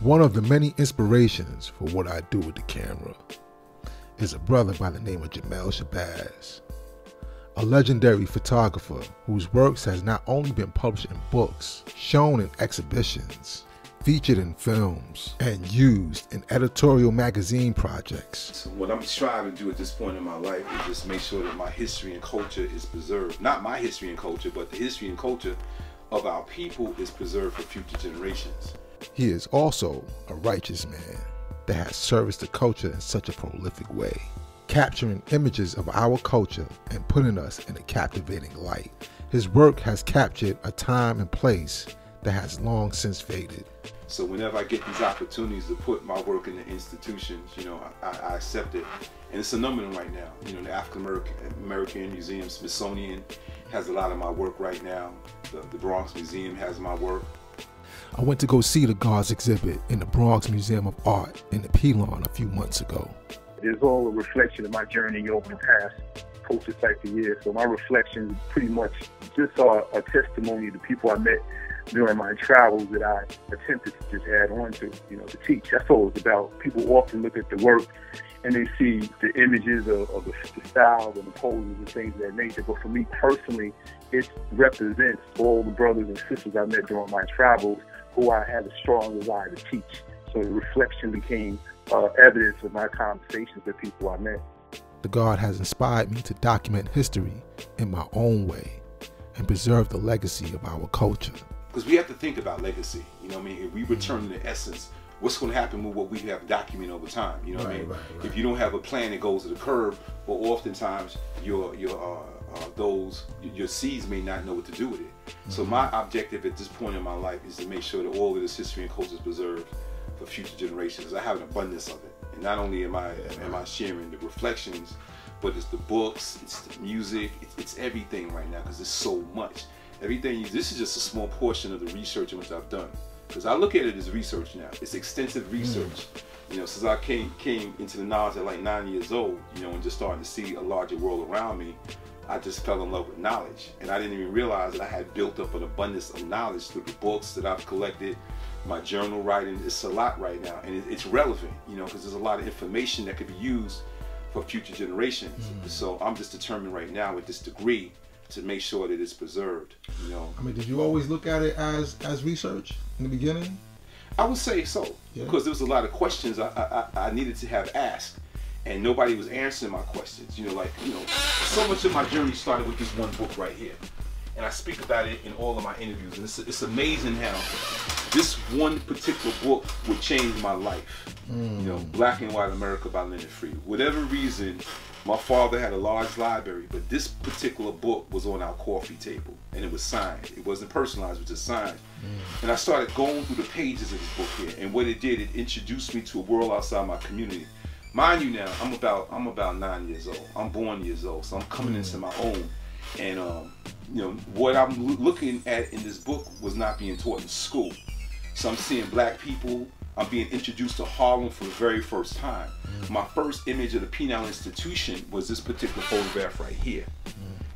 One of the many inspirations for what I do with the camera is a brother by the name of Jamel Shabazz, a legendary photographer whose works has not only been published in books, shown in exhibitions, featured in films, and used in editorial magazine projects. So what I'm striving to do at this point in my life is just make sure that my history and culture is preserved. Not my history and culture, but the history and culture of our people is preserved for future generations. He is also a righteous man that has serviced the culture in such a prolific way, capturing images of our culture and putting us in a captivating light. His work has captured a time and place that has long since faded. So whenever I get these opportunities to put my work in the institutions, you know, I, I accept it. And it's a number of them right now. You know, the African American, American Museum, Smithsonian has a lot of my work right now. The, the Bronx Museum has my work. I went to go see the Gods exhibit in the Bronx Museum of Art in the Pelon a few months ago. It's all a reflection of my journey over the past post type of years. So my reflections pretty much just are a testimony to the people I met during my travels that I attempted to just add on to, you know, to teach. That's all it's about. People often look at the work and they see the images of, of the, the styles and the poses and things of that nature. But for me personally, it represents all the brothers and sisters I met during my travels who I had a strong desire to teach. So the reflection became uh, evidence of my conversations with people I met. The God has inspired me to document history in my own way and preserve the legacy of our culture because we have to think about legacy. You know what I mean? If we return to the essence, what's going to happen with what we have documented over time? You know what right, I mean? Right, right. If you don't have a plan that goes to the curb, well, oftentimes your your uh, uh, those your seeds may not know what to do with it. Mm-hmm. So my objective at this point in my life is to make sure that all of this history and culture is preserved for future generations. I have an abundance of it, and not only am I am I sharing the reflections, but it's the books, it's the music, it's, it's everything right now because there's so much everything this is just a small portion of the research in which I've done because I look at it as research now it's extensive hmm. research mm. you know since I came came into the knowledge at like nine years old you know and just starting to see a larger world around me I just fell in love with knowledge and I didn't even realize that I had built up an abundance of knowledge through the books that I've collected my journal writing it's a lot right now and it's relevant you know because there's a lot of information that could be used for future generations mm. so I'm just determined right now with this degree to make sure that it's preserved. You know. I mean, did you always look at it as as research in the beginning? I would say so yeah. because there was a lot of questions I, I, I needed to have asked, and nobody was answering my questions. You know, like you know, so much of my journey started with this one book right here, and I speak about it in all of my interviews. And it's, it's amazing how this one particular book would change my life. Mm. You know, Black in White America by Leonard Freed. Whatever reason, my father had a large library, but this particular book was on our coffee table and it was signed. It wasn't personalized, it was just signed. Mm. And I started going through the pages of this book here, and what it did, it introduced me to a world outside my community. Mind you now, I'm about I'm about nine years old. I'm born years old, so I'm coming into my own. And um, you know, what I'm looking at in this book was not being taught in school. So I'm seeing black people I'm being introduced to Harlem for the very first time. Mm. My first image of the penal institution was this particular photograph right here. Mm.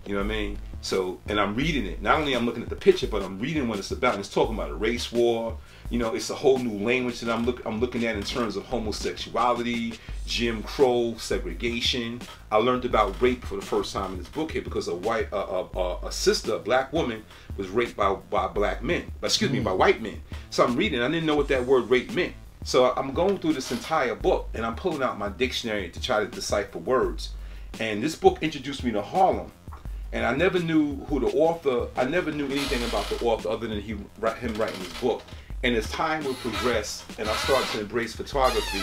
You know what I mean? So, and I'm reading it. Not only I'm looking at the picture, but I'm reading what it's about. And it's talking about a race war. You know, it's a whole new language that I'm look I'm looking at in terms of homosexuality, Jim Crow, segregation. I learned about rape for the first time in this book here because a white, uh, uh, a sister, a black woman, was raped by by black men. Excuse me, by white men. So I'm reading. I didn't know what that word rape meant. So I'm going through this entire book and I'm pulling out my dictionary to try to decipher words. And this book introduced me to Harlem and I never knew who the author. I never knew anything about the author other than he him writing his book. And as time would progress, and I started to embrace photography,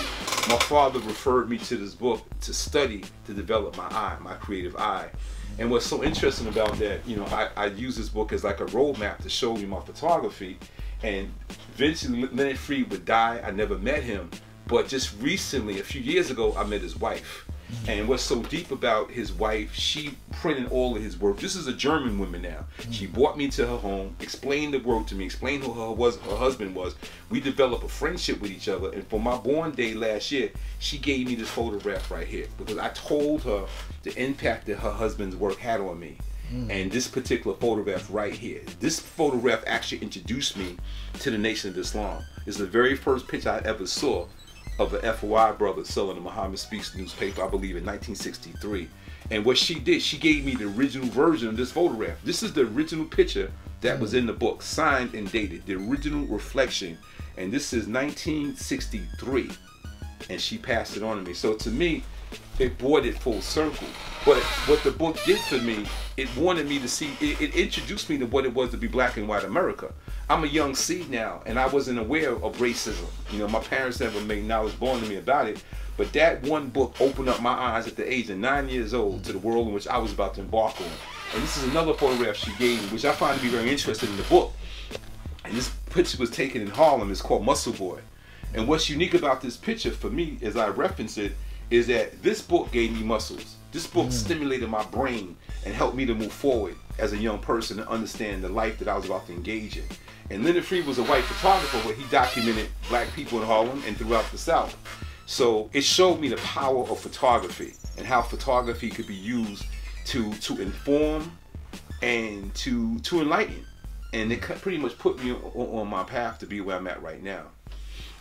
my father referred me to this book to study to develop my eye, my creative eye. And what's so interesting about that, you know, I, I use this book as like a roadmap to show me my photography. And eventually Leonard Freed would die. I never met him. But just recently, a few years ago, I met his wife. And what's so deep about his wife, she printed all of his work. This is a German woman now. She brought me to her home, explained the work to me, explained who her was her husband was. We developed a friendship with each other. And for my born day last year, she gave me this photograph right here because I told her the impact that her husband's work had on me. Mm. And this particular photograph right here, this photograph actually introduced me to the Nation of Islam. It's the very first picture I ever saw of the FOI brothers selling the Muhammad Speaks newspaper, I believe in 1963. And what she did, she gave me the original version of this photograph. This is the original picture that was mm. in the book, signed and dated, the original reflection. And this is 1963. And she passed it on to me. So to me, it brought it full circle. But what the book did for me, it wanted me to see, it, it, introduced me to what it was to be black and white America. I'm a young seed now, and I wasn't aware of racism. You know, my parents never made knowledge born to me about it. But that one book opened up my eyes at the age of nine years old to the world in which I was about to embark on. And this is another photograph she gave me, which I find to be very interesting in the book. And this picture was taken in Harlem. It's called Muscle Boy. And what's unique about this picture for me, as I reference it, is that this book gave me muscles. This book mm. stimulated my brain and helped me to move forward as a young person to understand the life that I was about to engage in. And Leonard Freed was a white photographer, but he documented black people in Harlem and throughout the South. So it showed me the power of photography and how photography could be used to to inform and to to enlighten. And it pretty much put me on, on my path to be where I'm at right now.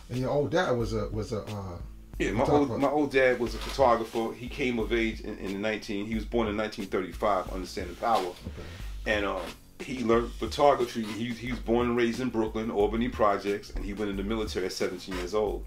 And your old dad was a was a uh, yeah, my old my old dad was a photographer. He came of age in, in the nineteen. He was born in 1935. Understanding power, okay. and um, he learned photography. He he was born and raised in Brooklyn, Albany Projects, and he went in the military at 17 years old,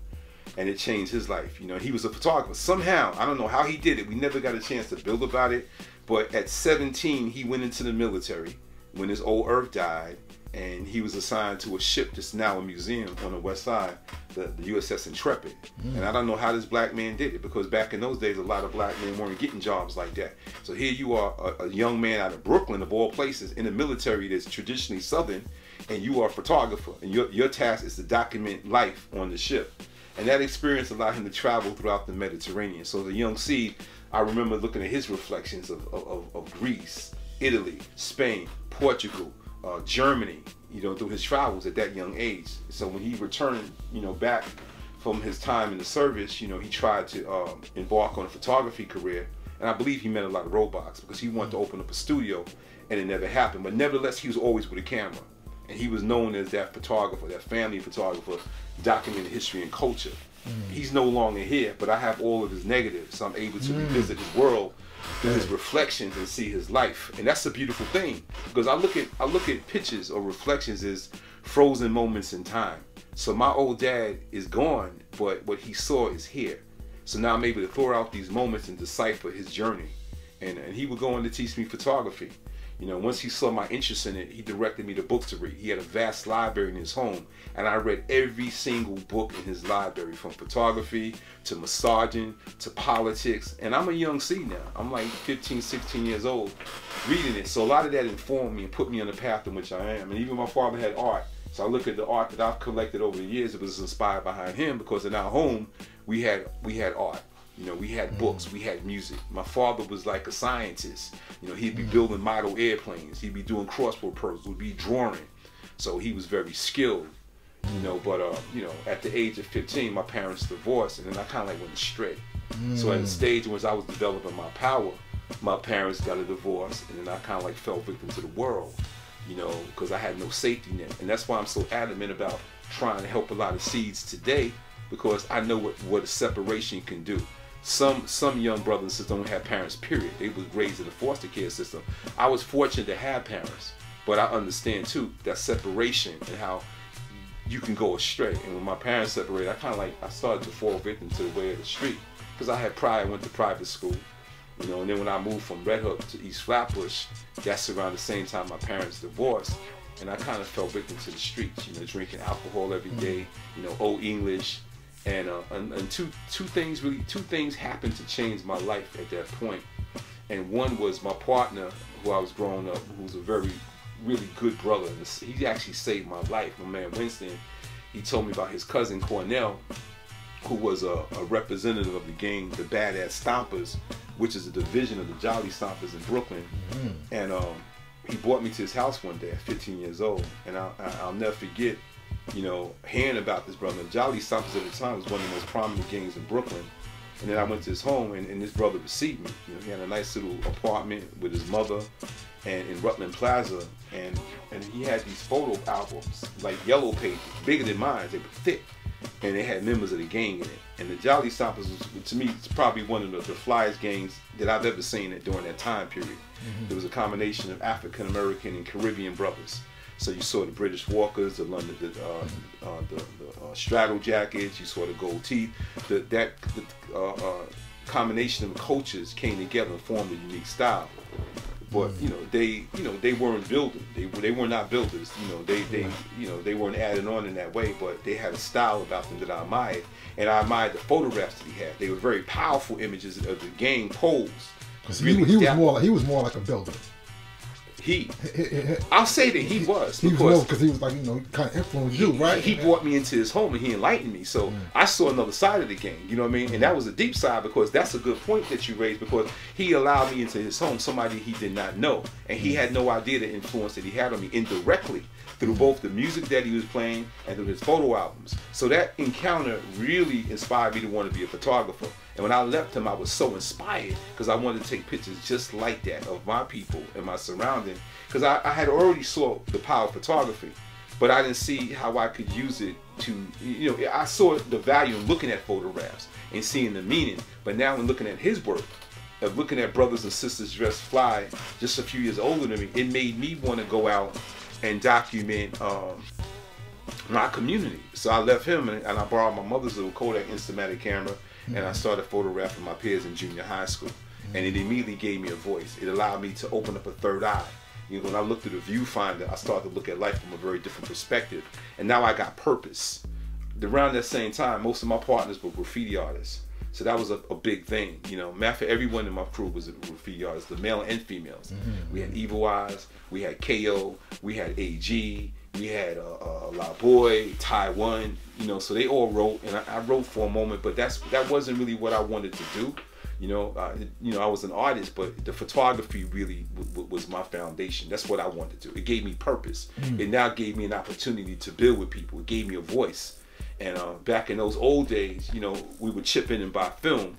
and it changed his life. You know, he was a photographer. Somehow, I don't know how he did it. We never got a chance to build about it, but at 17, he went into the military when his old Earth died, and he was assigned to a ship that's now a museum on the west side, the, the USS Intrepid. Mm. And I don't know how this black man did it because back in those days, a lot of black men weren't getting jobs like that. So here you are, a, a young man out of Brooklyn, of all places, in the military that's traditionally Southern, and you are a photographer, and your, your task is to document life on the ship. And that experience allowed him to travel throughout the Mediterranean. So the young seed, I remember looking at his reflections of, of, of Greece, Italy, Spain, Portugal, uh, Germany, you know, through his travels at that young age. So when he returned, you know, back from his time in the service, you know, he tried to um, embark on a photography career. And I believe he met a lot of roadblocks because he wanted to open up a studio and it never happened. But nevertheless, he was always with a camera. And he was known as that photographer, that family photographer, documenting history and culture. Mm. He's no longer here, but I have all of his negatives, so I'm able to mm. revisit his world through his reflections and see his life. And that's a beautiful thing because I look at I look at pictures or reflections as frozen moments in time. So my old dad is gone, but what he saw is here. So now I'm able to throw out these moments and decipher his journey. And, and he would go on to teach me photography. You know, once he saw my interest in it, he directed me to books to read. He had a vast library in his home, and I read every single book in his library, from photography to massaging to politics. And I'm a young seed now. I'm like 15, 16 years old, reading it. So a lot of that informed me and put me on the path in which I am. And even my father had art. So I look at the art that I've collected over the years. It was inspired behind him because in our home we had we had art. You know, we had mm. books, we had music. My father was like a scientist. You know, he'd be mm. building model airplanes. He'd be doing crossword puzzles. Would be drawing. So he was very skilled. You know, but uh, you know, at the age of 15, my parents divorced, and then I kind of like went straight. Mm. So at the mm. stage in which I was developing my power, my parents got a divorce, and then I kind of like fell victim to the world. You know, because I had no safety net, and that's why I'm so adamant about trying to help a lot of seeds today, because I know what what a separation can do some some young brothers and sisters don't have parents period. They was raised in the foster care system. I was fortunate to have parents but i understand too that separation and how you can go astray. And when my parents separated i kind of like i started to fall victim to the way of the street because i had pride went to private school you know and then when i moved from red hook to east flatbush that's around the same time my parents divorced and i kind of fell victim to the streets you know drinking alcohol every mm. day you know old english and, uh, and, and two two things really two things happened to change my life at that point. And one was my partner who I was growing up who was a very really good brother. He actually saved my life. My man Winston he told me about his cousin Cornell who was a, a representative of the gang the Badass Stompers which is a division of the Jolly Stompers in Brooklyn. Mm. and um, he brought me to his house one day at 15 years old. And I, I, will never forget you know, hearing about this brother. Jolly Stompers at the time was one of the most prominent gangs in Brooklyn. And then I went to his home, and, and his brother received me. You know, he had a nice little apartment with his mother, and in Rutland Plaza, and and he had these photo albums, like yellow pages, bigger than mine. They were thick, and they had members of the gang in it. And the Jolly Stompers was, to me, it's probably one of the, the flyest gangs that I've ever seen it during that time period. Mm-hmm. It was a combination of African American and Caribbean brothers. So you saw the British Walkers, the London, the, uh, uh, the, the uh, straddle jackets. You saw the gold teeth. The, that the, uh, uh, combination of cultures came together and formed a unique style. But you know they, you know they weren't building. They they were not builders. You know they they you know they weren't adding on in that way. But they had a style about them that I admired, and I admired the photographs that he had. They were very powerful images of the gang pose. Because really he, he was more like he was more like a builder he. I'll say that he was. He because because he was like you know kind of influenced you, right? He, brought me into his home and he enlightened me. So mm. I saw another side of the game. You know what I mean? Mm. And that was a deep side because that's a good point that you raised because he allowed me into his home, somebody he did not know, and he had no idea the influence that he had on me indirectly through both the music that he was playing and through his photo albums. So that encounter really inspired me to want to be a photographer. And when I left him, I was so inspired because I wanted to take pictures just like that of my people and my surrounding. Because I, I, had already saw the power of photography, but I didn't see how I could use it to, you know, I saw the value in looking at photographs and seeing the meaning. But now when looking at his work, of looking at brothers and sisters dressed fly, just a few years older than me, it made me want to go out and document um, my community. So I left him and, and I borrowed my mother's little Kodak Instamatic camera and I started photographing my peers in junior high school. And it immediately gave me a voice. It allowed me to open up a third eye. You know, when I looked at the viewfinder, I started to look at life from a very different perspective. And now I got purpose. Around that same time, most of my partners were graffiti artists. So that was a, a big thing, you know. Matter for everyone in my crew was a graffiti artist, the male and females. Mm-hmm. We had Evil Eyes, we had KO, we had AG, we had uh, uh, La Boy, Taiwan, you know. So they all wrote, and I, I, wrote for a moment, but that's that wasn't really what I wanted to do. You know, uh, you know, I was an artist, but the photography really w- w- was my foundation. That's what I wanted to do. It gave me purpose. Mm. It now gave me an opportunity to build with people. It gave me a voice. And uh, back in those old days, you know, we would chip in and buy film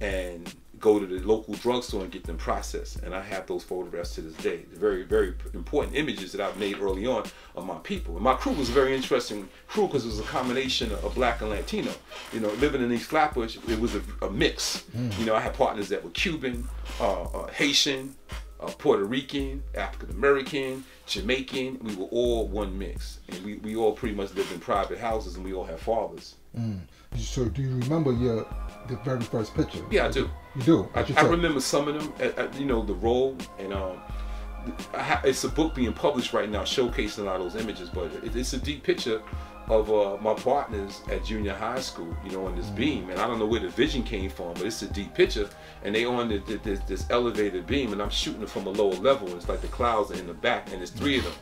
and go to the local drugstore and get them processed. And I have those photographs to this day. very, very important images that I've made early on of my people. And my crew was a very interesting crew because it was a combination of black and Latino. You know, living in East Flatbush, it was a, a mix. Mm. You know, I had partners that were Cuban, uh, uh, Haitian, uh, Puerto Rican, African American, Jamaican. We were all one mix, and we, we all pretty much lived in private houses, and we all had fathers. Mm. So, do you remember your the very first picture? Yeah, I do. You do. I, I remember some of them. At, at, you know, the role, and um, it's a book being published right now, showcasing a lot of those images. But it, it's a deep picture of uh, my partners at junior high school, you know, on this mm. beam. And I don't know where the vision came from, but it's a deep picture. And they on the, the, this, this, elevated beam, and I'm shooting it from a lower level. And it's like the clouds are in the back, and there's three of them.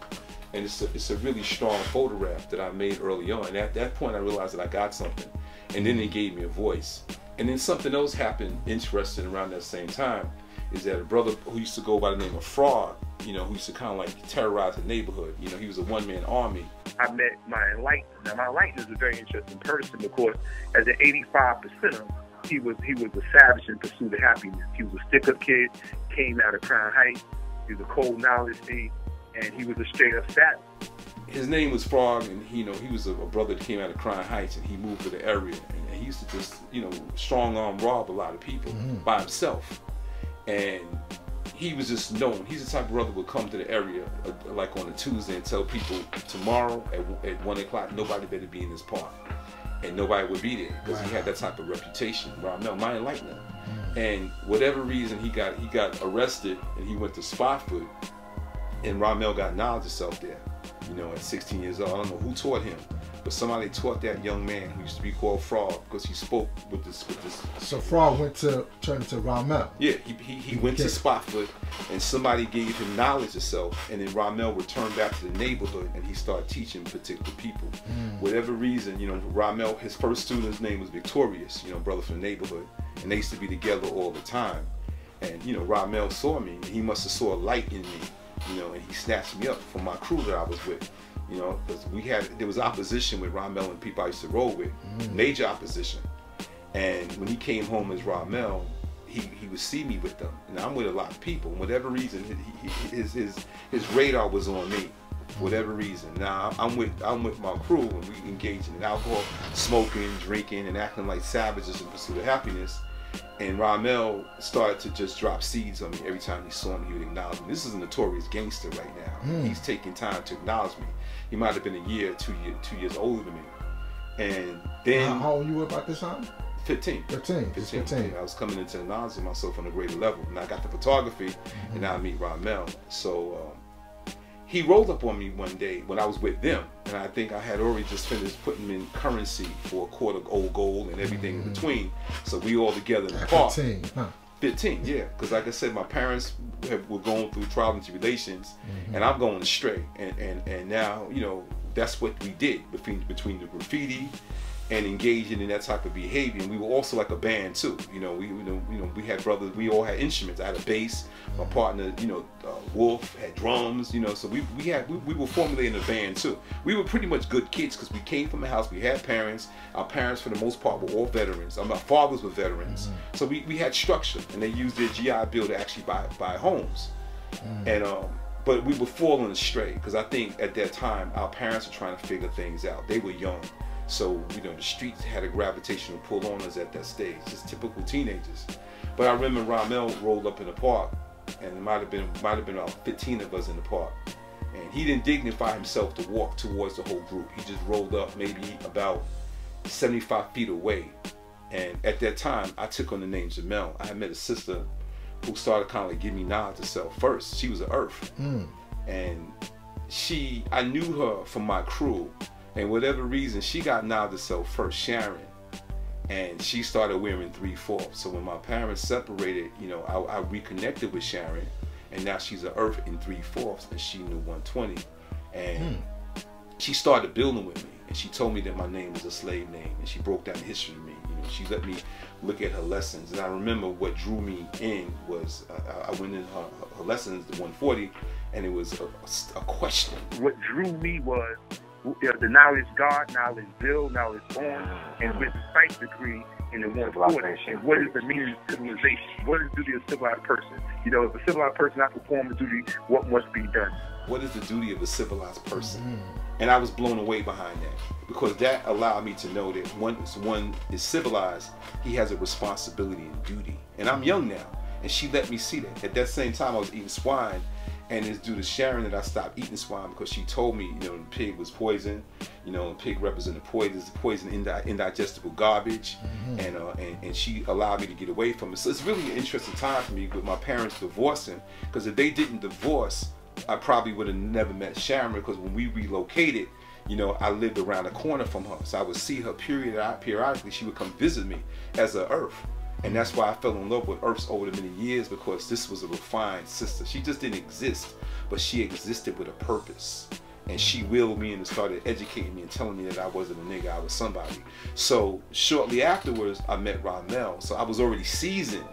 And it's a, it's a really strong photograph that I made early on. And at that point, I realized that I got something. And then it gave me a voice. And then something else happened interesting around that same time is that a brother who used to go by the name of Frog, you know, who used to kind of like terrorize the neighborhood. You know, he was a one man army. I met my enlightened. Now, my enlightened is a very interesting person because as an 85 percenter, he was he was a savage in pursuit of happiness. He was a stick up kid, came out of Crown Heights. He was a cold knowledge thing, and he was a straight up savage. His name was Frog, and he, you know he was a, a brother that came out of Crown Heights, and he moved to the area, and he used to just you know strong arm rob a lot of people mm-hmm. by himself and he was just known. He's the type of brother would come to the area uh, like on a Tuesday and tell people tomorrow at, at one o'clock nobody better be in this park, and nobody would be there because he had that type of reputation. no, my enlightener. Mm. And whatever reason he got he got arrested and he went to Spofford, and Ramel got knowledge of self there. You know, at 16 years old, I don't know who taught him, but somebody taught that young man who used to be called Frog because he spoke with this with this. So Frog went to turn to Ramel. Yeah, he, he, he went to Spofford, and somebody gave him knowledge of self, and then Ramel returned back to the neighborhood and he started teaching particular people. Mm. Whatever reason, you know, Ramel, his first student's name was Victorious, you know, brother from the neighborhood, and they used to be together all the time. And you know, Ramel saw me, and he must have saw a light in me, you know, and he snatched me up from my crew that I was with you know, because we had there was opposition with Ron and people I used to roll with, mm. major opposition. And when he came home as Ramel, he, he would see me with them. And I'm with a lot of people. And whatever reason, he, his, his, his radar was on me. Whatever reason. Now I'm with I'm with my crew and we engage in alcohol, smoking, drinking, and acting like savages in pursuit of happiness. And Ramel started to just drop seeds on me every time he saw me. He would acknowledge me. This is a notorious gangster right now. Mm. He's taking time to acknowledge me. He might have been a year, two year, two years older than me. And then how old you were about this time? 15. 15. 15. 15. I was coming into the knowledge myself on a greater level. And I got the photography, mm-hmm. and now I meet Ramel. So um, he rolled up on me one day when I was with them. And I think I had already just finished putting in currency for a quarter old gold and everything mm-hmm. in between. So we all together in the park. 15, huh? 15, yeah. Because like I said, my parents have, were going through trials and tribulations, mm-hmm. and I'm going astray. And, and, and now, you know, that's what we did between between the graffiti and engaging in that type of behavior. And we were also like a band too. You know, we you know, you know we had brothers. We all had instruments. I had a bass. My partner, you know, uh, Wolf had drums. You know, so we we had we, we were formulating a band too. We were pretty much good kids because we came from a house. We had parents. Our parents, for the most part, were all veterans. Um, our fathers were veterans. Mm-hmm. So we, we had structure, and they used their GI Bill to actually buy buy homes. Mm-hmm. And um, but we were falling astray because I think at that time our parents were trying to figure things out. They were young so, you know, the streets had a gravitational pull on us at that stage, just typical teenagers. But I remember Ramel rolled up in the park, and it might have been might have been about 15 of us in the park. And he didn't dignify himself to walk towards the whole group. He just rolled up maybe about 75 feet away. And at that time, I took on the name Jamel. I had met a sister who started kind of like giving me nods to self first. She was an Earth. Mm. And she, I knew her from my crew and whatever reason, she got knocked herself first, Sharon. And she started wearing three fourths. So when my parents separated, you know, I, I reconnected with Sharon, and now she's an Earth in three fourths, and she knew 120. And hmm. she started building with me, and she told me that my name was a slave name, and she broke down the history to me. You know, she let me look at her lessons, and I remember what drew me in was uh, I went in her, her lessons, the 140, and it was a, a question. What drew me was the knowledge God, knowledge Bill, knowledge born, and with the sight degree in the 140. And what is the meaning of civilization? What is the duty of a civilized person? You know, if a civilized person not perform the duty, what must be done? What is the duty of a civilized person? Mm-hmm. And I was blown away behind that because that allowed me to know that once one is civilized, he has a responsibility and duty. And I'm young now, and she let me see that. At that same time, I was eating swine and it's due to Sharon that I stopped eating swine because she told me, you know, the pig was poison. You know, the pig represented poison, poison, indi- indigestible garbage, mm-hmm. and, uh, and and she allowed me to get away from it. So it's really an interesting time for me with my parents divorcing because if they didn't divorce, I probably would have never met Sharon because when we relocated, you know, I lived around the corner from her, so I would see her period periodically. She would come visit me as a Earth. And that's why I fell in love with Earths over the many years because this was a refined sister. She just didn't exist, but she existed with a purpose. And she willed me and started educating me and telling me that I wasn't a nigga, I was somebody. So shortly afterwards, I met Ramel. So I was already seasoned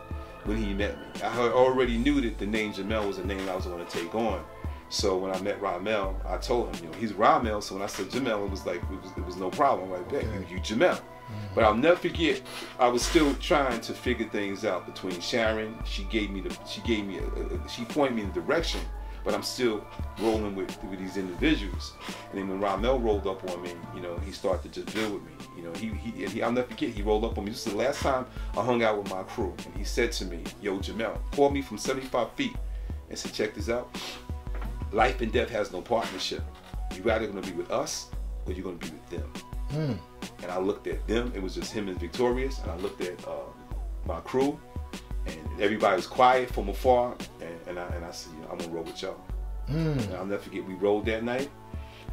when he met me. I already knew that the name Jamel was a name I was going to take on. So when I met Ramel, I told him, you know, he's Ramel. So when I said Jamel, it was like, it was, it was no problem. I'm like, hey, you Jamel. But I'll never forget. I was still trying to figure things out between Sharon. She gave me the. She gave me. A, a, she pointed me in the direction. But I'm still rolling with with these individuals. And then when Ramel rolled up on me, you know, he started to just deal with me. You know, he he, he I'll never forget. He rolled up on me. This is the last time I hung out with my crew, and he said to me, "Yo, Jamel, called me from 75 feet, and said, check this out. Life and death has no partnership. You either gonna be with us, or you're gonna be with them." Mm. And I looked at them. It was just him and Victorious. And I looked at uh, my crew, and everybody was quiet from afar. And, and, I, and I said, you know, I'm gonna roll with y'all. Mm. And I'll never forget. We rolled that night,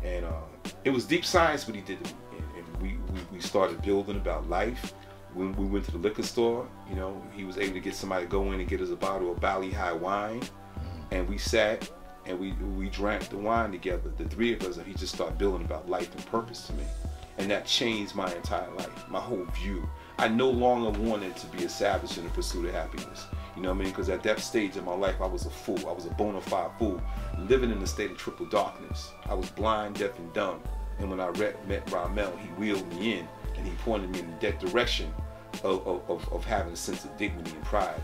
and uh, it was deep science what he did to me. And, and we, we, we started building about life. When we went to the liquor store, you know, he was able to get somebody to go in and get us a bottle of Bali Hai wine, mm. and we sat and we we drank the wine together, the three of us, and he just started building about life and purpose to me. And that changed my entire life, my whole view. I no longer wanted to be a savage in the pursuit of happiness. You know what I mean? Because at that stage in my life, I was a fool. I was a bona fide fool, living in a state of triple darkness. I was blind, deaf, and dumb. And when I met Ramel, he wheeled me in and he pointed me in that direction of, of, of having a sense of dignity and pride.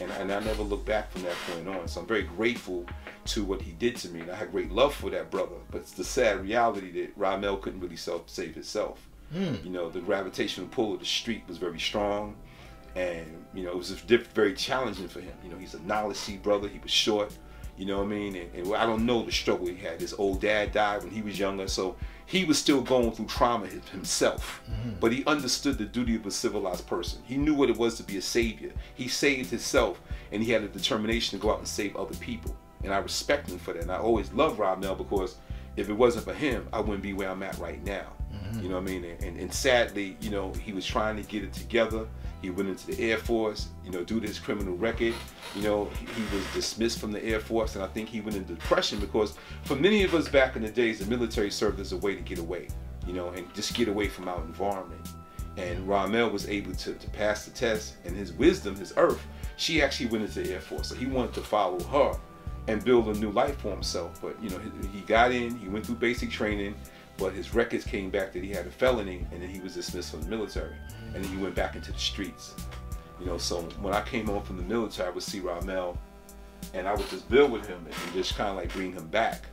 And, and I never looked back from that point on. So I'm very grateful to what he did to me. And I had great love for that brother. But it's the sad reality that Ramel couldn't really self save himself. Mm. You know, the gravitational pull of the street was very strong. And, you know, it was very challenging for him. You know, he's a knowledge brother. He was short. You know what I mean? And, and, I don't know the struggle he had. His old dad died when he was younger, so he was still going through trauma himself. Mm-hmm. But he understood the duty of a civilized person. He knew what it was to be a savior. He saved himself, and he had a determination to go out and save other people. And I respect him for that. And I always love Ramel because if it wasn't for him, I wouldn't be where I'm at right now. Mm-hmm. You know what I mean? And, and, sadly, you know, he was trying to get it together. He went into the Air Force, you know, due to his criminal record. You know, he, was dismissed from the Air Force, and I think he went into depression because for many of us back in the days, the military served as a way to get away, you know, and just get away from our environment. And Ramel was able to, to pass the test, and his wisdom, his earth, she actually went into the Air Force. So he wanted to follow her and build a new life for himself. But, you know, he, he got in, he went through basic training, but his records came back that he had a felony, and then he was dismissed from the military, and then he went back into the streets. You know, so when I came home from the military, I would see Ramel, and I would just build with him and just kind of like bring him back.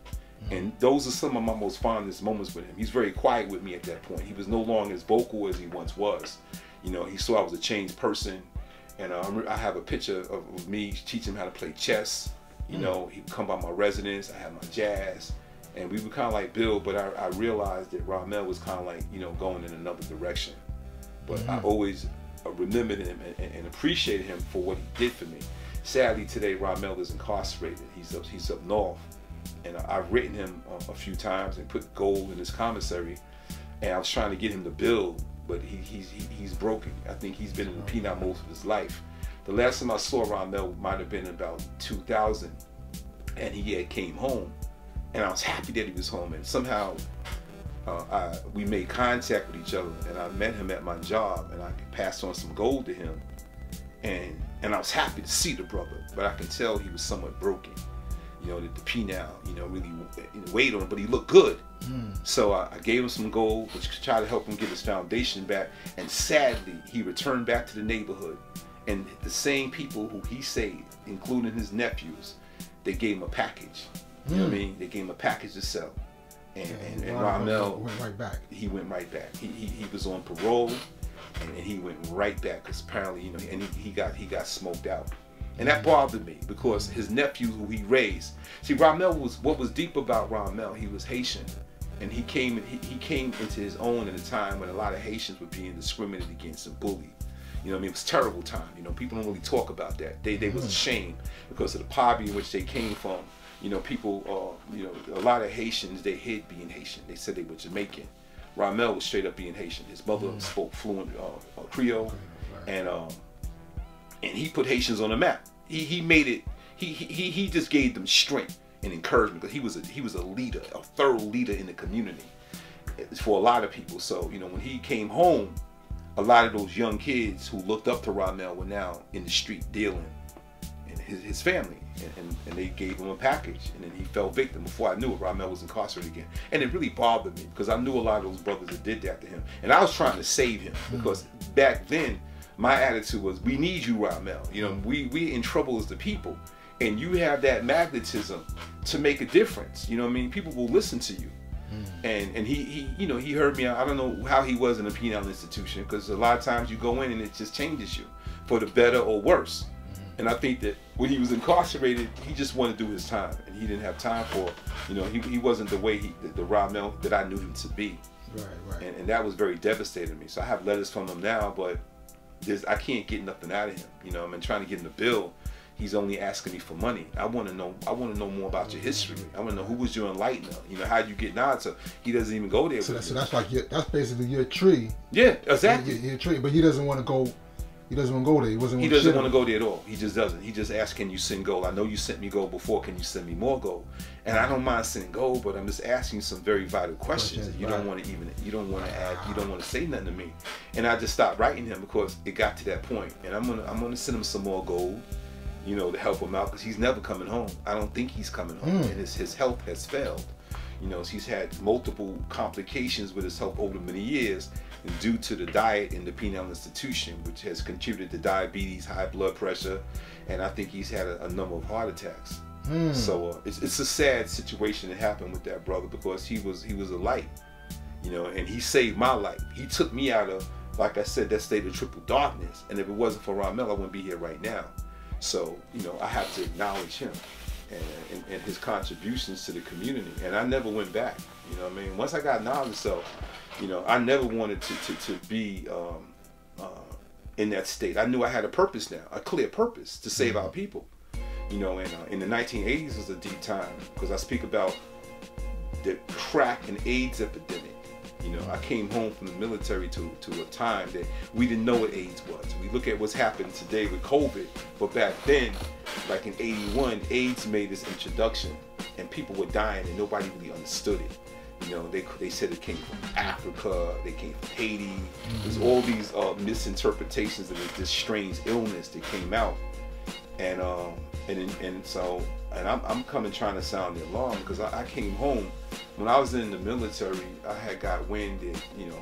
And those are some of my most fondest moments with him. He's very quiet with me at that point. He was no longer as vocal as he once was. You know, he saw I was a changed person. And uh, I have a picture of, of me teaching him how to play chess. You hmm. know, he'd come by my residence. I had my jazz and we were kind of like Bill, but I, I, realized that Ramel was kind of like you know going in another direction. But mm-hmm. I always uh, remembered him and, and, appreciated him for what he did for me. Sadly, today Ramel is incarcerated. He's up he's up north, and I've written him a, a few times and put gold in his commissary, and I was trying to get him to build, but he, he's he, he's broken. I think he's been in the peanut most of his life. The last time I saw Ramel might have been about 2000, and he had came home and I was happy that he was home. And somehow uh, I, we made contact with each other, and I met him at my job, and I passed on some gold to him, and and I was happy to see the brother, but I can tell he was somewhat broken. You know, the, the penile, you know, really weighed on him, but he looked good. Mm. So I, I, gave him some gold, which tried to help him get his foundation back. And sadly, he returned back to the neighborhood, and the same people who he saved, including his nephews, they gave him a package you know what I hmm. mean? They gave him a package to sell. And, and, and Ramel went right back. He went right back. He, he, he was on parole, and, and he went right back because apparently, you know, and he, he got he got smoked out, and that bothered me because his nephew who he raised. See, Ramel was what was deep about Ramel. He was Haitian, and he came he, he came into his own in a time when a lot of Haitians were being discriminated against and bullied. You know, I mean, it was terrible time. You know, people don't really talk about that. They they was hmm. ashamed because of the poverty in which they came from you know, people, uh, you know, a lot of Haitians, they hid being Haitian. They said they were Jamaican. Ramel was straight up being Haitian. His mother mm. spoke fluent uh, uh, Creole, and um, and he put Haitians on the map. He he made it. He he he just gave them strength and encouragement because he was a he was a leader, a thorough leader in the community for a lot of people. So you know, when he came home, a lot of those young kids who looked up to Ramel were now in the street dealing, and his, his family and, and, and, they gave him a package, and then he fell victim. Before I knew it, Ramel was incarcerated again, and it really bothered me because I knew a lot of those brothers that did that to him, and I was trying to save him hmm. because back then my attitude was, "We need you, Ramel. You know, we we in trouble as the people, and you have that magnetism to make a difference. You know, I mean, people will listen to you." Hmm. And and he, he you know he heard me. I don't know how he was in a penal institution because a lot of times you go in and it just changes you for the better or worse. And I think that when he was incarcerated, he just wanted to do his time, and he didn't have time for, you know, he, he wasn't the way he, the, the Ramel that I knew him to be. Right, right. And, and that was very devastating to me. So I have letters from him now, but there's, I can't get nothing out of him. You know, I'm trying to get him the bill. He's only asking me for money. I want to know. I want to know more about your mm-hmm. history. I want to know who was your enlightener. You know, how you get now. So he doesn't even go there. So, that, so that's like your, that's basically your tree. Yeah, exactly. Your, your tree, but he doesn't want to go he doesn't want to go there. He wasn't. He doesn't want to go there at all. He just doesn't. He just asks, "Can you send gold? I know you sent me gold before. Can you send me more gold?" And I don't mind sending gold, but I'm just asking some very vital questions. that you right. don't want to even. You don't want to add. You don't want to say nothing to me. And I just stopped writing him because it got to that point. And I'm gonna. I'm gonna send him some more gold. You know, to help him out because he's never coming home. I don't think he's coming home, mm. and his his health has failed. You know, he's had multiple complications with his health over many years due to the diet in the penal institution, which has contributed to diabetes, high blood pressure, and I think he's had a, a number of heart attacks. Mm. So uh, it's, it's a sad situation that happened with that brother because he was he was a light, you know, and he saved my life. He took me out of, like I said, that state of triple darkness. And if it wasn't for Ramel, I wouldn't be here right now. So you know, I have to acknowledge him and, and, and his contributions to the community. And I never went back. You know, I mean, once I got knowledge, so you know, I never wanted to to, to be. Um, uh, in that state, I knew I had a purpose now, a clear purpose to save our mm-hmm. people you know, and uh, in the 1980s was a deep time because I speak about the crack and AIDS epidemic. You know, I came home from the military to, to a time that we didn't know what AIDS was. We look at what's happened today with COVID, but back then, like in 81, AIDS made its introduction and people were dying and nobody really understood it. You know, they, they said it came from Africa, they came from Haiti. There's all these uh, misinterpretations of this strange illness that came out. And um, and and so and I'm, I'm coming trying to sound the alarm because I, I, came home when I was in the military. I had got wind that you know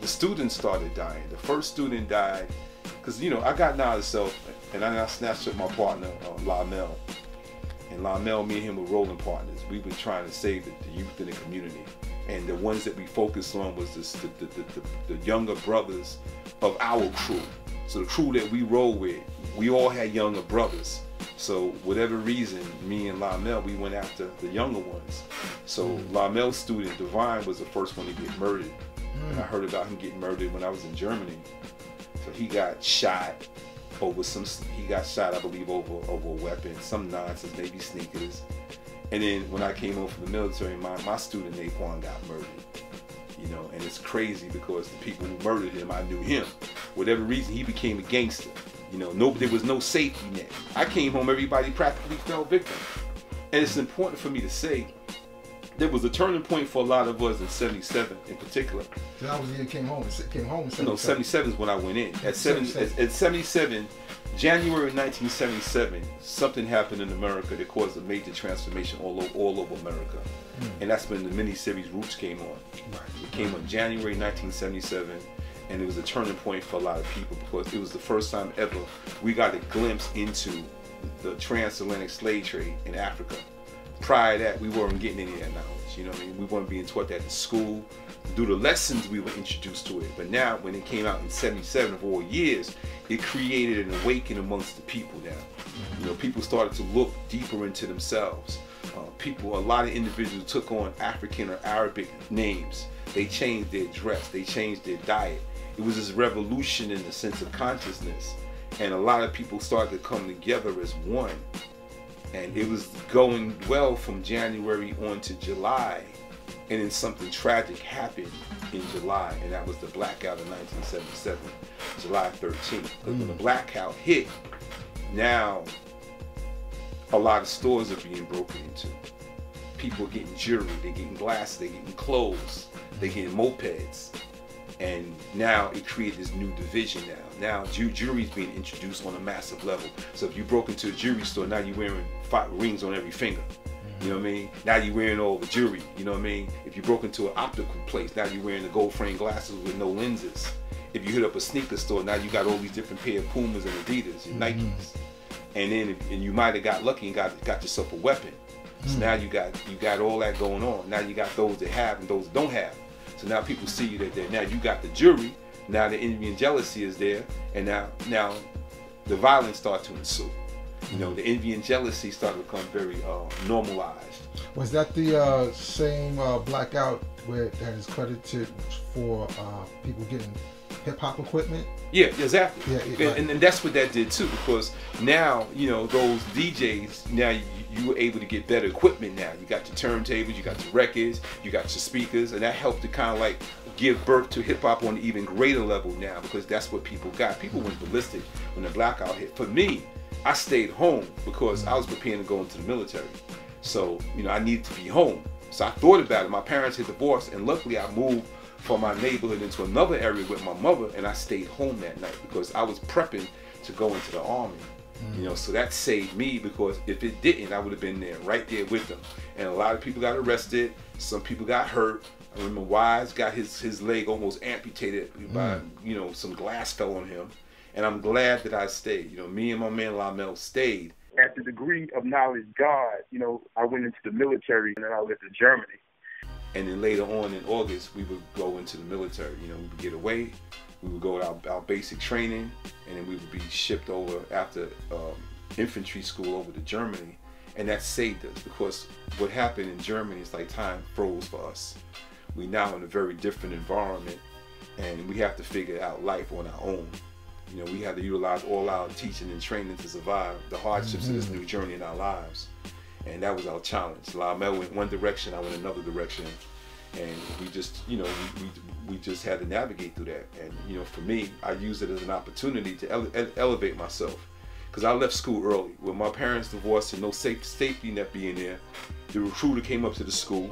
the students started dying. The first student died because you know I got out of self and I snatched up my partner uh, Lamel. And Lamel, me and him were rolling partners. We've been trying to save the, the youth in the community. And the ones that we focused on was this, the, the, the, the younger brothers of our crew. So the crew that we roll with, we all had younger brothers so whatever reason, me and Lamel, we went after the younger ones. So mm. Lamel's student, Divine, was the first one to get murdered. Mm. And I mm. heard about him getting murdered when I was in Germany. So he got shot over some, he got shot, I believe, over, over a weapon, some nonsense, maybe sneakers. And then when I came home from the military, my, my student Naquan got murdered. You know, and it's crazy because the people who murdered him, I knew him. Whatever reason, he became a gangster. You know, no, there was no safety net. I came home, everybody practically fell victim. And it's important for me to say there was a turning point for a lot of us in 77 in particular. That was the year came home. Came home in 77. No, 77 is when I went in. At, seven, at, at 77, January 1977, something happened in America that caused a major transformation all over, all over America. Mm. And that's when the miniseries Roots came on. Right. It came on January 1977 and it was a turning point for a lot of people because it was the first time ever we got a glimpse into the transatlantic slave trade in Africa. Prior to that, we weren't getting any of that knowledge. You know what I mean? We weren't being taught that in school. Through the lessons, we were introduced to it. But now, when it came out in 77 of all years, it created an awakening amongst the people now. You know, people started to look deeper into themselves. Uh, people, a lot of individuals took on African or Arabic names. They changed their dress. They changed their diet it was this revolution in the sense of consciousness and a lot of people started to come together as one and it was going well from january on to july and then something tragic happened in july and that was the blackout of 1977 july 13th mm. when the mm. blackout hit now a lot of stores are being broken into people are getting jewelry they're getting glass they're getting clothes they're getting mopeds and now it created this new division now. Now jewelry is being introduced on a massive level. So if you broke into a jewelry store, now you're wearing five rings on every finger. You know what I mean? Now you're wearing all the jewelry. You know what I mean? If you broke into an optical place, now you're wearing the gold frame glasses with no lenses. If you hit up a sneaker store, now you got all these different pair of Pumas and Adidas and mm-hmm. Nikes. And then and you might have got lucky and got got yourself a weapon. So mm. now you got you got all that going on. Now you got those that have and those that don't have. So now people see you that there. now you got the jury, now the envy and jealousy is there, and now now the violence start to ensue. You know, the envy and jealousy started to become very uh, normalized. Was that the uh, same uh, blackout where that is credited for uh, people getting hip hop equipment? Yeah, exactly. Yeah, yeah. And, and, that's what that did too, because now you know those DJs. Now you, you were able to get better equipment. Now you got your turntables, you got your records, you got your speakers, and that helped to kind of like give birth to hip hop on an even greater level now, because that's what people got. People went ballistic when the blackout hit. For me, I stayed home because I was preparing to go into the military. So you know I needed to be home. So I thought about it. My parents had divorced, and luckily I moved from my neighborhood into another area with my mother, and I stayed home that night because I was prepping to go into the army. Mm. You know, so that saved me because if it didn't, I would have been there, right there with them. And a lot of people got arrested. Some people got hurt. I remember Wise got his his leg almost amputated by mm. you know some glass fell on him, and I'm glad that I stayed. You know, me and my man Lamel stayed. At the degree of knowledge God, you know, I went into the military and then I lived in Germany. And then later on in August, we would go into the military. You know, we would get away, we would go our, our basic training, and then we would be shipped over after um, infantry school over to Germany. And that saved us because what happened in Germany is like time froze for us we now in a very different environment and we have to figure out life on our own. You know, we have to utilize all our teaching and training to survive the hardships mm-hmm. of this mm-hmm. new journey in our lives. And that was our challenge. Lamel went one direction, I went another direction. And we just, you know, we, we, we just had to navigate through that. And, you know, for me, I used it as an opportunity to ele- elevate myself. Because I left school early. When my parents divorced and no safe, safety net being there, the recruiter came up to the school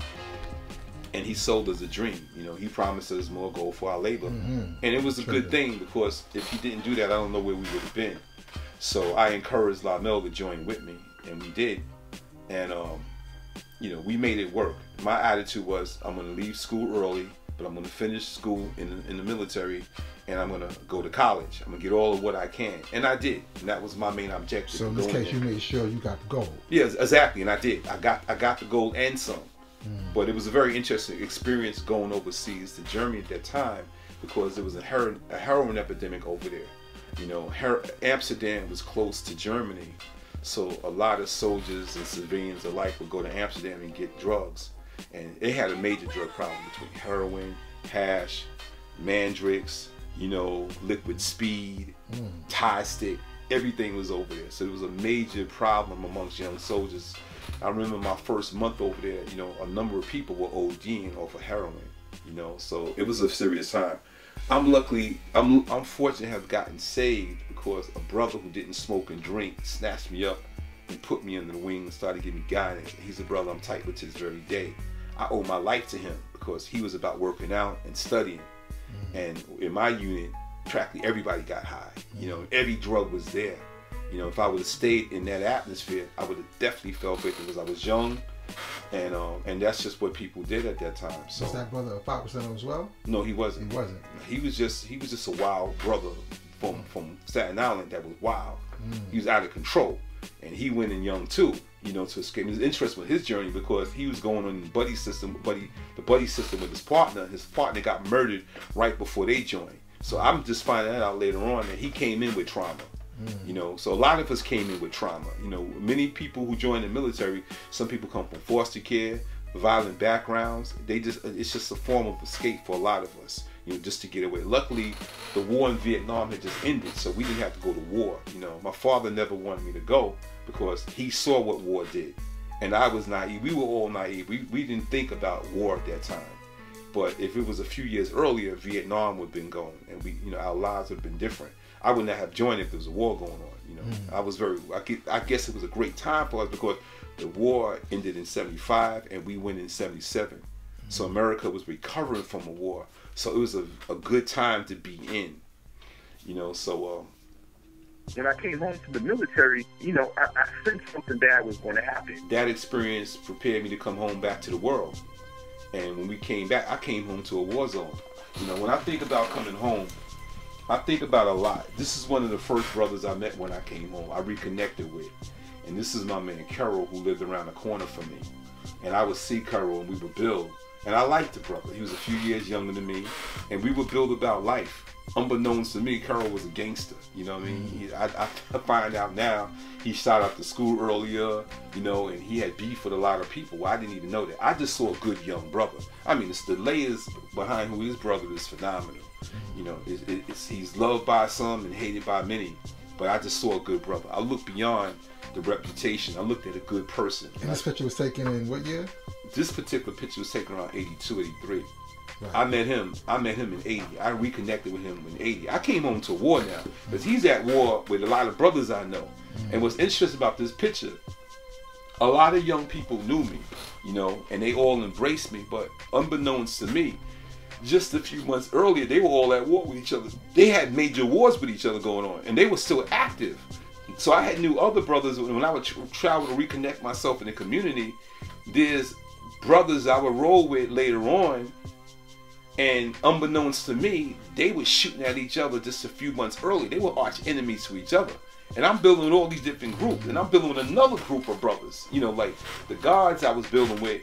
and he sold us a dream. You know, he promised us more gold for our labor, mm-hmm. and it was a good thing because if he didn't do that, I don't know where we would have been. So I encouraged Lamel to join with me, and we did, and um, you know, we made it work. My attitude was, I'm going to leave school early, but I'm going to finish school in the, in the military, and I'm going to go to college. I'm going to get all of what I can, and I did. And that was my main objective. So in this case, there. you made sure you got the gold. Yes, exactly, and I did. I got I got the gold and some. Mm. But it was a very interesting experience going overseas to Germany at that time because there was a heroin, a heroin epidemic over there. You know, Her- Amsterdam was close to Germany, so a lot of soldiers and civilians alike would go to Amsterdam and get drugs. And it had a major drug problem between heroin, hash, Mandrax, you know, liquid speed, mm. Thai stick. Everything was over there. So it was a major problem amongst young soldiers I remember my first month over there, you know, a number of people were ODing off of heroin, you know, so it was a serious time. I'm luckily, I'm, I'm fortunate to have gotten saved because a brother who didn't smoke and drink snatched me up and put me under the wing and started giving me guidance. He's a brother I'm tight with to this very day. I owe my life to him because he was about working out and studying. Mm-hmm. And in my unit, practically everybody got high. You know, every drug was there. You know, if I would have stayed in that atmosphere, I would have definitely felt it because I was young, and um, and that's just what people did at that time. So was that brother a five percent as well? No, he wasn't. He wasn't. He was just he was just a wild brother from from Staten Island that was wild. Mm. He was out of control, and he went in young too. You know, to escape. It was interesting with his journey because he was going on the buddy system, buddy the buddy system with his partner. His partner got murdered right before they joined. So I'm just finding that out later on that he came in with trauma. You know, so a lot of us came in with trauma. You know, many people who join the military, some people come from foster care, violent backgrounds. They just it's just a form of escape for a lot of us. You know, just to get away. Luckily, the war in Vietnam had just ended, so we didn't have to go to war. You know, my father never wanted me to go because he saw what war did, and I was naive. We were all naive. We we didn't think about war at that time. But if it was a few years earlier, Vietnam would have been going, and we, you know, our lives would have been different. I would not have joined if there was a war going on. You know, mm. I was very. I, get, I guess it was a great time for us because the war ended in '75 and we went in '77. Mm. So America was recovering from a war. So it was a, a good time to be in. You know, so. Um, when I came home to the military, you know, I, I sensed something bad was going to happen. That experience prepared me to come home back to the world. And when we came back, I came home to a war zone. You know, when I think about coming home, I think about a lot. This is one of the first brothers I met when I came home. I reconnected with, and this is my man Carol who lived around the corner from me. And I would see Carol and we would build. And I liked the brother. He was a few years younger than me, and we would build about life. Unbeknownst to me, Carol was a gangster. You know what I mean? He, I, I find out now he shot up the school earlier, you know, and he had beef with a lot of people. Well, I didn't even know that. I just saw a good young brother. I mean, it's the layers behind who his brother is phenomenal. You know, it, it, he's loved by some and hated by many. But I just saw a good brother. I looked beyond the reputation. I looked at a good person. And this I, picture was taken in what year? This particular picture was taken around 82, 83. Right. I met him. I met him in '80. I reconnected with him in '80. I came home to war now because he's at war with a lot of brothers I know. Mm-hmm. And what's interesting about this picture, a lot of young people knew me, you know, and they all embraced me. But unbeknownst to me, just a few months earlier, they were all at war with each other. They had major wars with each other going on, and they were still active. So I had new other brothers when I would tra- travel to reconnect myself in the community. There's brothers I would roll with later on, and unbeknownst to me, they were shooting at each other just a few months early. They were arch enemies to each other. And I'm building all these different groups, and I'm building another group of brothers. You know, like the guards I was building with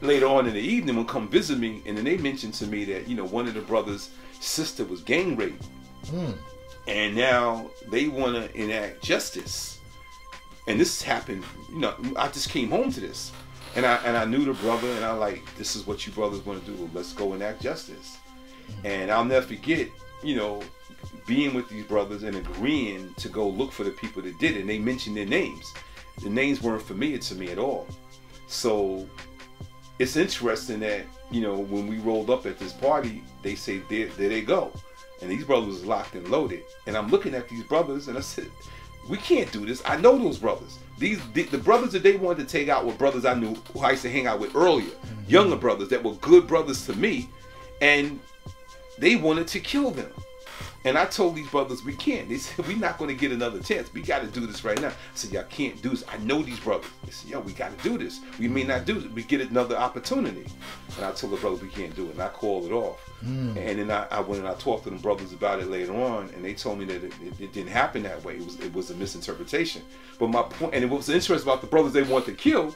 later on in the evening would come visit me, and then they mentioned to me that you know one of the brothers' sister was gang raped, mm. and now they want to enact justice. And this happened, you know, I just came home to this, and I and I knew the brother, and I like this is what you brothers want to do. Let's go enact justice. And I'll never forget, you know, being with these brothers and agreeing to go look for the people that did it. And they mentioned their names. The names weren't familiar to me at all. So it's interesting that, you know, when we rolled up at this party, they say, there, there they go. And these brothers was locked and loaded. And I'm looking at these brothers and I said, we can't do this. I know those brothers. These the, the, brothers that they wanted to take out were brothers I knew who I used to hang out with earlier, mm-hmm. younger brothers that were good brothers to me, and they wanted to kill them. And I told these brothers, we can't. They said, we're not going to get another chance. We got to do this right now. I said, y'all can't do this. I know these brothers. They said, yo, we got to do this. We may not do it. We get another opportunity. And I told the brothers, we can't do it. And I called it off. Mm. And then I, I, went and I talked to the brothers about it later on. And they told me that it, it, it, didn't happen that way. It was, it was a misinterpretation. But my point, and it was interesting about the brothers they want to kill,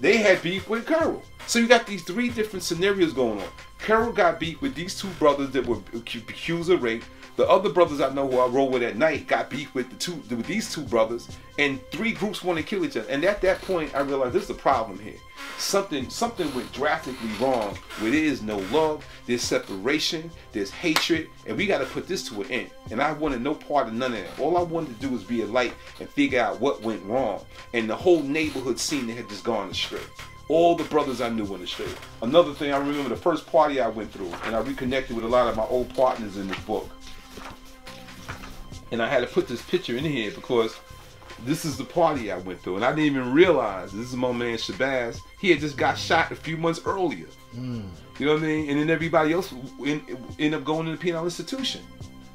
they had beef with Carol. So you got these three different scenarios going on. Carol got beef with these two brothers that were accused of rape. The other brothers I know who I roll with at night got beef with the two with these two brothers, and three groups want to kill each other. And at that point, I realized there's a problem here. Something something went drastically wrong. Where there is no love, there's separation, there's hatred, and we got to put this to an end. And I wanted no part of none of that. All I wanted to do was be a light and figure out what went wrong. And the whole neighborhood scene had just gone astray all the brothers I knew went astray. Another thing, I remember the first party I went through, and I reconnected with a lot of my old partners in this book and I had to put this picture in here because this is the party I went through, and I didn't even realize this is my man Shabazz. He had just got shot a few months earlier. Mm. You know what I mean? And then everybody else end up going to the penal institution.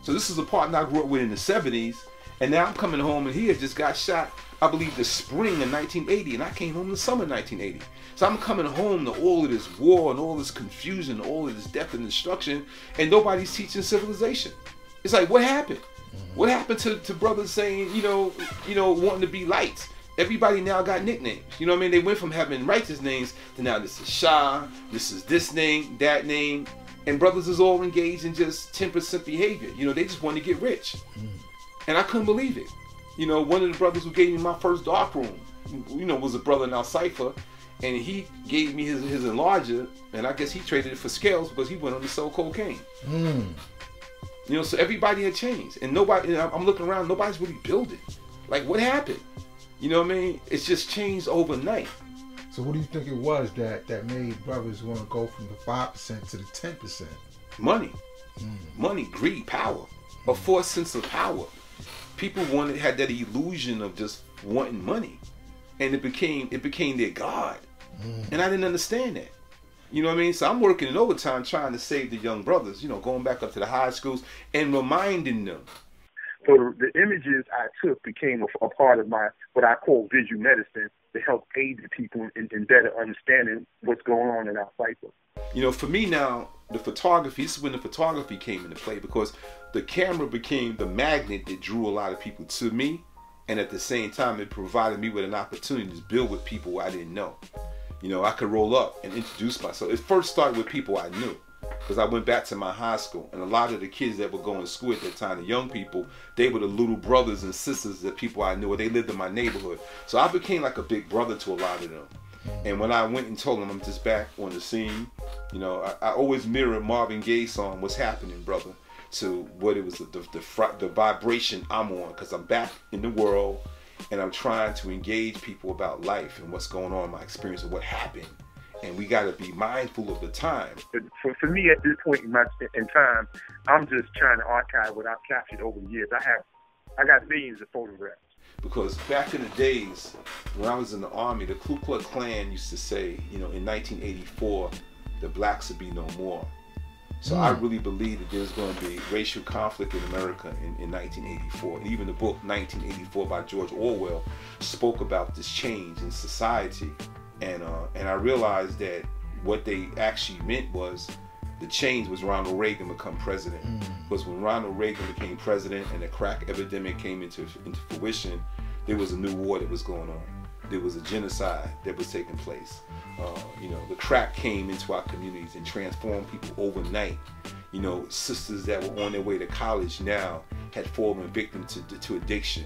So this is a partner I grew up with in the '70s, and now I'm coming home, and he had just got shot. I believe the spring of 1980, and I came home in the summer of 1980. So I'm coming home to all of this war and all this confusion, all of this death and destruction, and nobody's teaching civilization. It's like, what happened? What happened to, to brothers saying, you know, you know, wanting to be lights? Everybody now got nicknames. You know what I mean? They went from having righteous names to now this is Shah, this is this name, that name. And brothers is all engaged in just 10% behavior. You know, they just want to get rich. Mm. And I couldn't believe it. You know, one of the brothers who gave me my first dark room, you know, was a brother now Cypher. And he gave me his, his enlarger, and I guess he traded it for scales because he went on to sell cocaine. Mm. You know, so everybody had changed, and nobody. Know, I'm looking around, nobody's really building. Like, what happened? You know what I mean? It's just changed overnight. So, what do you think it was that that made brothers want to go from the five percent to the ten percent? Money, mm. money, greed, power, a false sense of power. People wanted had that illusion of just wanting money, and it became it became their god, mm. and I didn't understand that. You know what I mean? So I'm working in overtime trying to save the young brothers, you know, going back up to the high schools and reminding them. So the images I took became a, a part of my, what I call visual medicine to help aid the people in, in better understanding what's going on in our cycle. You know, for me now, the photography, this is when the photography came into play because the camera became the magnet that drew a lot of people to me. And at the same time, it provided me with an opportunity to build with people I didn't know. You know, I could roll up and introduce myself. It first started with people I knew because I went back to my high school, and a lot of the kids that were going to school at that time, the young people, they were the little brothers and sisters of people I knew, or they lived in my neighborhood. So I became like a big brother to a lot of them. And when I went and told them I'm just back on the scene, you know, I, I always mirror Marvin Gaye song, "What's Happening, Brother," to what it was the the, the, the vibration I'm on, because I'm back in the world and I'm trying to engage people about life and what's going on, my experience of what happened. And we got to be mindful of the time. For, for me, at this point in my in time, I'm just trying to archive what I've captured over the years. I have, I got millions of photographs. Because back in the days when I was in the army, the Ku Klux Klan used to say, you know, in 1984, the blacks would be no more. So mm. I really believe that there's going to be racial conflict in America in, in 1984. And even the book 1984 by George Orwell spoke about this change in society. and uh, and I realized that what they actually meant was the change was Ronald Reagan become president. Mm. Because when Ronald Reagan became president and the crack epidemic came into into fruition, there was a new war that was going on. There was a genocide that was taking place. Uh, you know, the crack came into our communities and transformed people overnight. You know, sisters that were on their way to college now had fallen victim to, to addiction.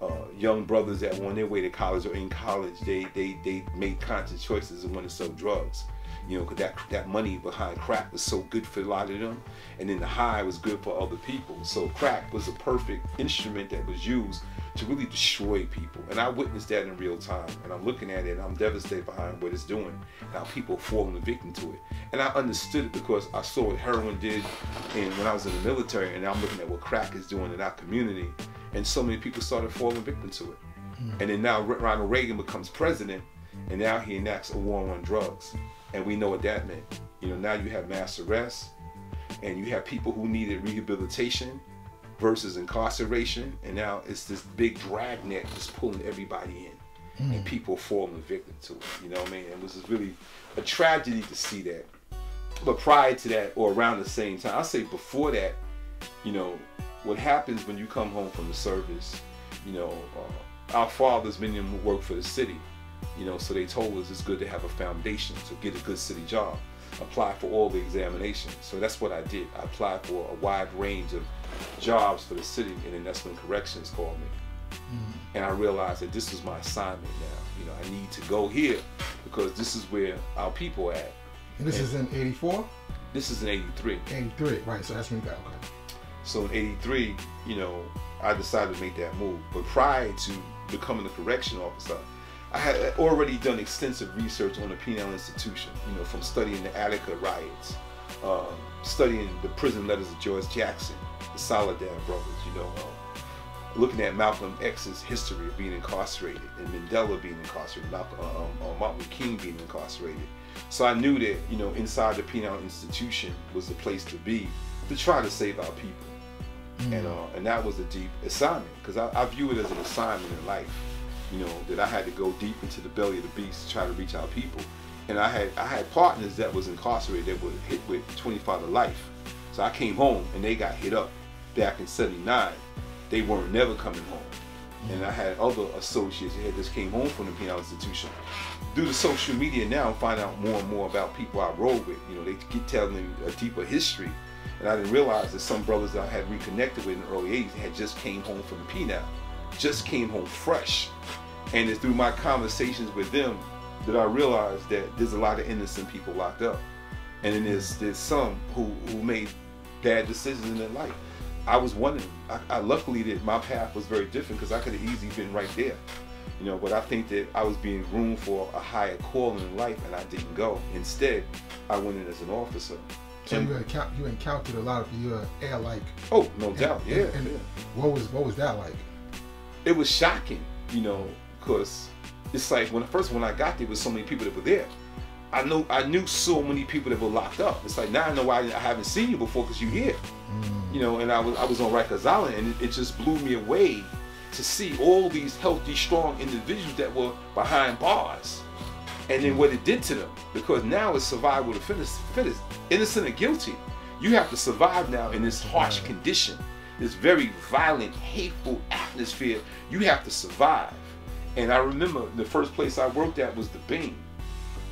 Uh, young brothers that were on their way to college or in college, they they, they made conscious choices and wanted to sell drugs. You know, because that that money behind crack was so good for a lot of them, and then the high was good for other people. So crack was a perfect instrument that was used to really destroy people. And I witnessed that in real time. And I'm looking at it and I'm devastated behind what it's doing. Now people falling victim to it. And I understood it because I saw what heroin did and when I was in the military and I'm looking at what crack is doing in our community. And so many people started falling victim to it. Mm. And then now Ronald Reagan becomes president and now he enacts a war on drugs. And we know what that meant. You know, now you have mass arrests and you have people who needed rehabilitation versus incarceration, and now it's this big dragnet that's pulling everybody in, mm. and people falling victim to it. You know what I mean? It was really a tragedy to see that. But prior to that, or around the same time, I'll say before that, you know, what happens when you come home from the service, you know, uh, our fathers, many of them work for the city, you know, so they told us it's good to have a foundation to get a good city job apply for all the examinations. So that's what I did. I applied for a wide range of jobs for the city, and then that's when corrections called me. Mm-hmm. And I realized that this was my assignment now. You know, I need to go here because this is where our people are at. And this and is in 84? This is in 83. 83, right. So that's when you got, okay. So in 83, you know, I decided to make that move. But prior to becoming a correction officer, I had already done extensive research on the penal institution, you know, from studying the Attica riots, um, studying the prison letters of George Jackson, the Soledad brothers, you know, um, looking at Malcolm X's history of being incarcerated and Mandela being incarcerated, Malcolm, um, uh, Martin Luther King being incarcerated. So I knew that, you know, inside the penal institution was the place to be to try to save our people. Mm. And, uh, and that was a deep assignment because I, I view it as an assignment in life you know, that I had to go deep into the belly of the beast to try to reach our people. And I had I had partners that was incarcerated that were hit with 25 to life. So I came home and they got hit up back in 79. They weren't never coming home. And I had other associates that just came home from the penal institution. Due to social media now, finding out more and more about people I rode with. You know, they keep telling me a deeper history. And I didn't realize that some brothers that I had reconnected with in the early 80s had just came home from the penal just came home fresh. And it's through my conversations with them that I realized that there's a lot of innocent people locked up. And then there's there's some who, who made bad decisions in their life. I was one of them. I, I luckily that my path was very different because I could have easily been right there. You know, but I think that I was being groomed for a higher calling in life and I didn't go. Instead, I went in as an officer. So and, you, encountered, you encountered a lot of your air like. Oh, no doubt, yeah, and, and yeah. What was what was that like? it was shocking, you know, because it's like when first when I got there was so many people that were there. I know I knew so many people that were locked up. It's like now I know why I haven't seen you before because you're here, mm. you know. And I was I was on Rikers Island, and it, it just blew me away to see all these healthy, strong individuals that were behind bars, and then what it did to them. Because now it's survival to fittest, fittest, innocent or guilty. You have to survive now in this harsh condition this very violent, hateful atmosphere. You have to survive. And I remember the first place I worked at was the Beam.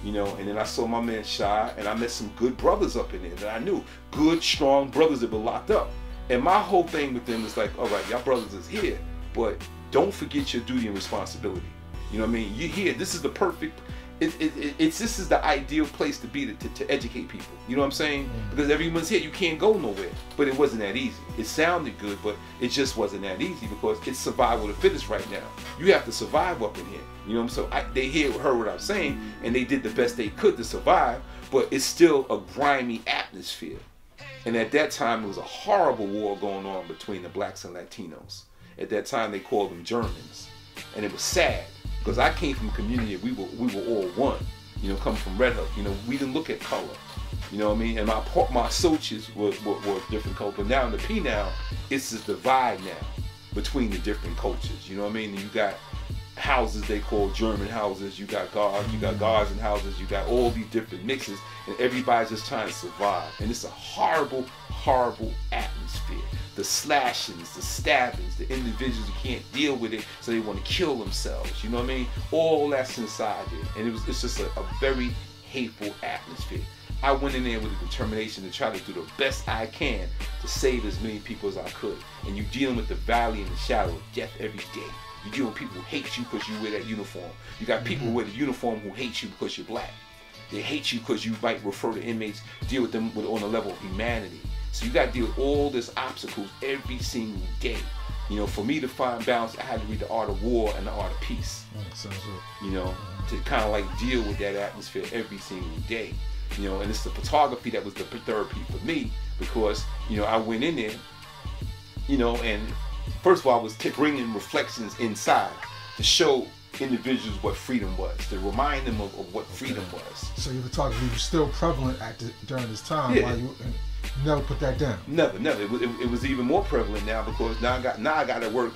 You know, and then I saw my man Shy, and I met some good brothers up in there that I knew. Good, strong brothers that were locked up. And my whole thing with them is like, all right, y'all brothers is here, but don't forget your duty and responsibility. You know what I mean? You're here. This is the perfect it, it, it's this is the ideal place to be to, to, to educate people. You know what I'm saying? Mm-hmm. Because everyone's here, you can't go nowhere. But it wasn't that easy. It sounded good, but it just wasn't that easy because it's survival of the fittest right now. You have to survive up in here. You know what I'm saying? So I, they hear heard what I'm saying, and they did the best they could to survive. But it's still a grimy atmosphere. And at that time, it was a horrible war going on between the blacks and Latinos. At that time, they called them Germans, and it was sad because I came from a community we were we were all one. You know, coming from Red Hook, you know, we didn't look at color. You know what I mean? And my my associates were, were, were different color, but now in the P now, it's this divide now between the different cultures. You know what I mean? You got houses they call German houses. You got guards, you got mm. guards and houses. You got all these different mixes, and everybody's just trying to survive. And it's a horrible, horrible atmosphere. The slashings, the stabbings, the individuals who can't deal with it, so they want to kill themselves. You know what I mean? All that's inside there, and it was it's just a, a very hateful atmosphere. I went in there with a determination to try to do the best I can to save as many people as I could. And you're dealing with the valley and the shadow of death every day. You deal with people who hate you because you wear that uniform. You got people mm-hmm. who wear the uniform who hate you because you're black. They hate you because you might refer to inmates, deal with them with, on a level of humanity. So you got to deal with all these obstacles every single day. You know, for me to find balance, I had to read the Art of War and the Art of Peace. You know, to kind of like deal with that atmosphere every single day. You know, and it's the photography that was the therapy for me because you know I went in there, you know, and first of all I was bringing reflections inside to show individuals what freedom was, to remind them of, of what freedom okay. was. So your photography was still prevalent at the, during this time. Yeah. While you, never put that down. Never, never. It, it, it was even more prevalent now because now I got now I got to work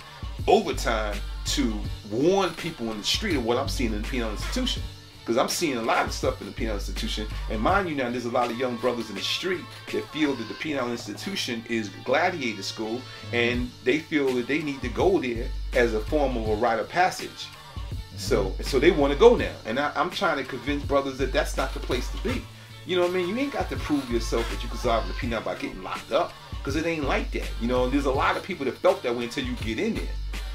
overtime to warn people in the street of what I'm seeing in the penal institution. Because I'm seeing a lot of stuff in the penal institution. And mind you now, there's a lot of young brothers in the street that feel that the penal institution is gladiator school and they feel that they need to go there as a form of a rite of passage. So, mm-hmm. so they want to go now, and I, am trying to convince brothers that that's not the place to be. You know what I mean? You ain't got to prove yourself that you can solve the penal by getting locked up, because it ain't like that. You know, there's a lot of people that felt that way until you get in there.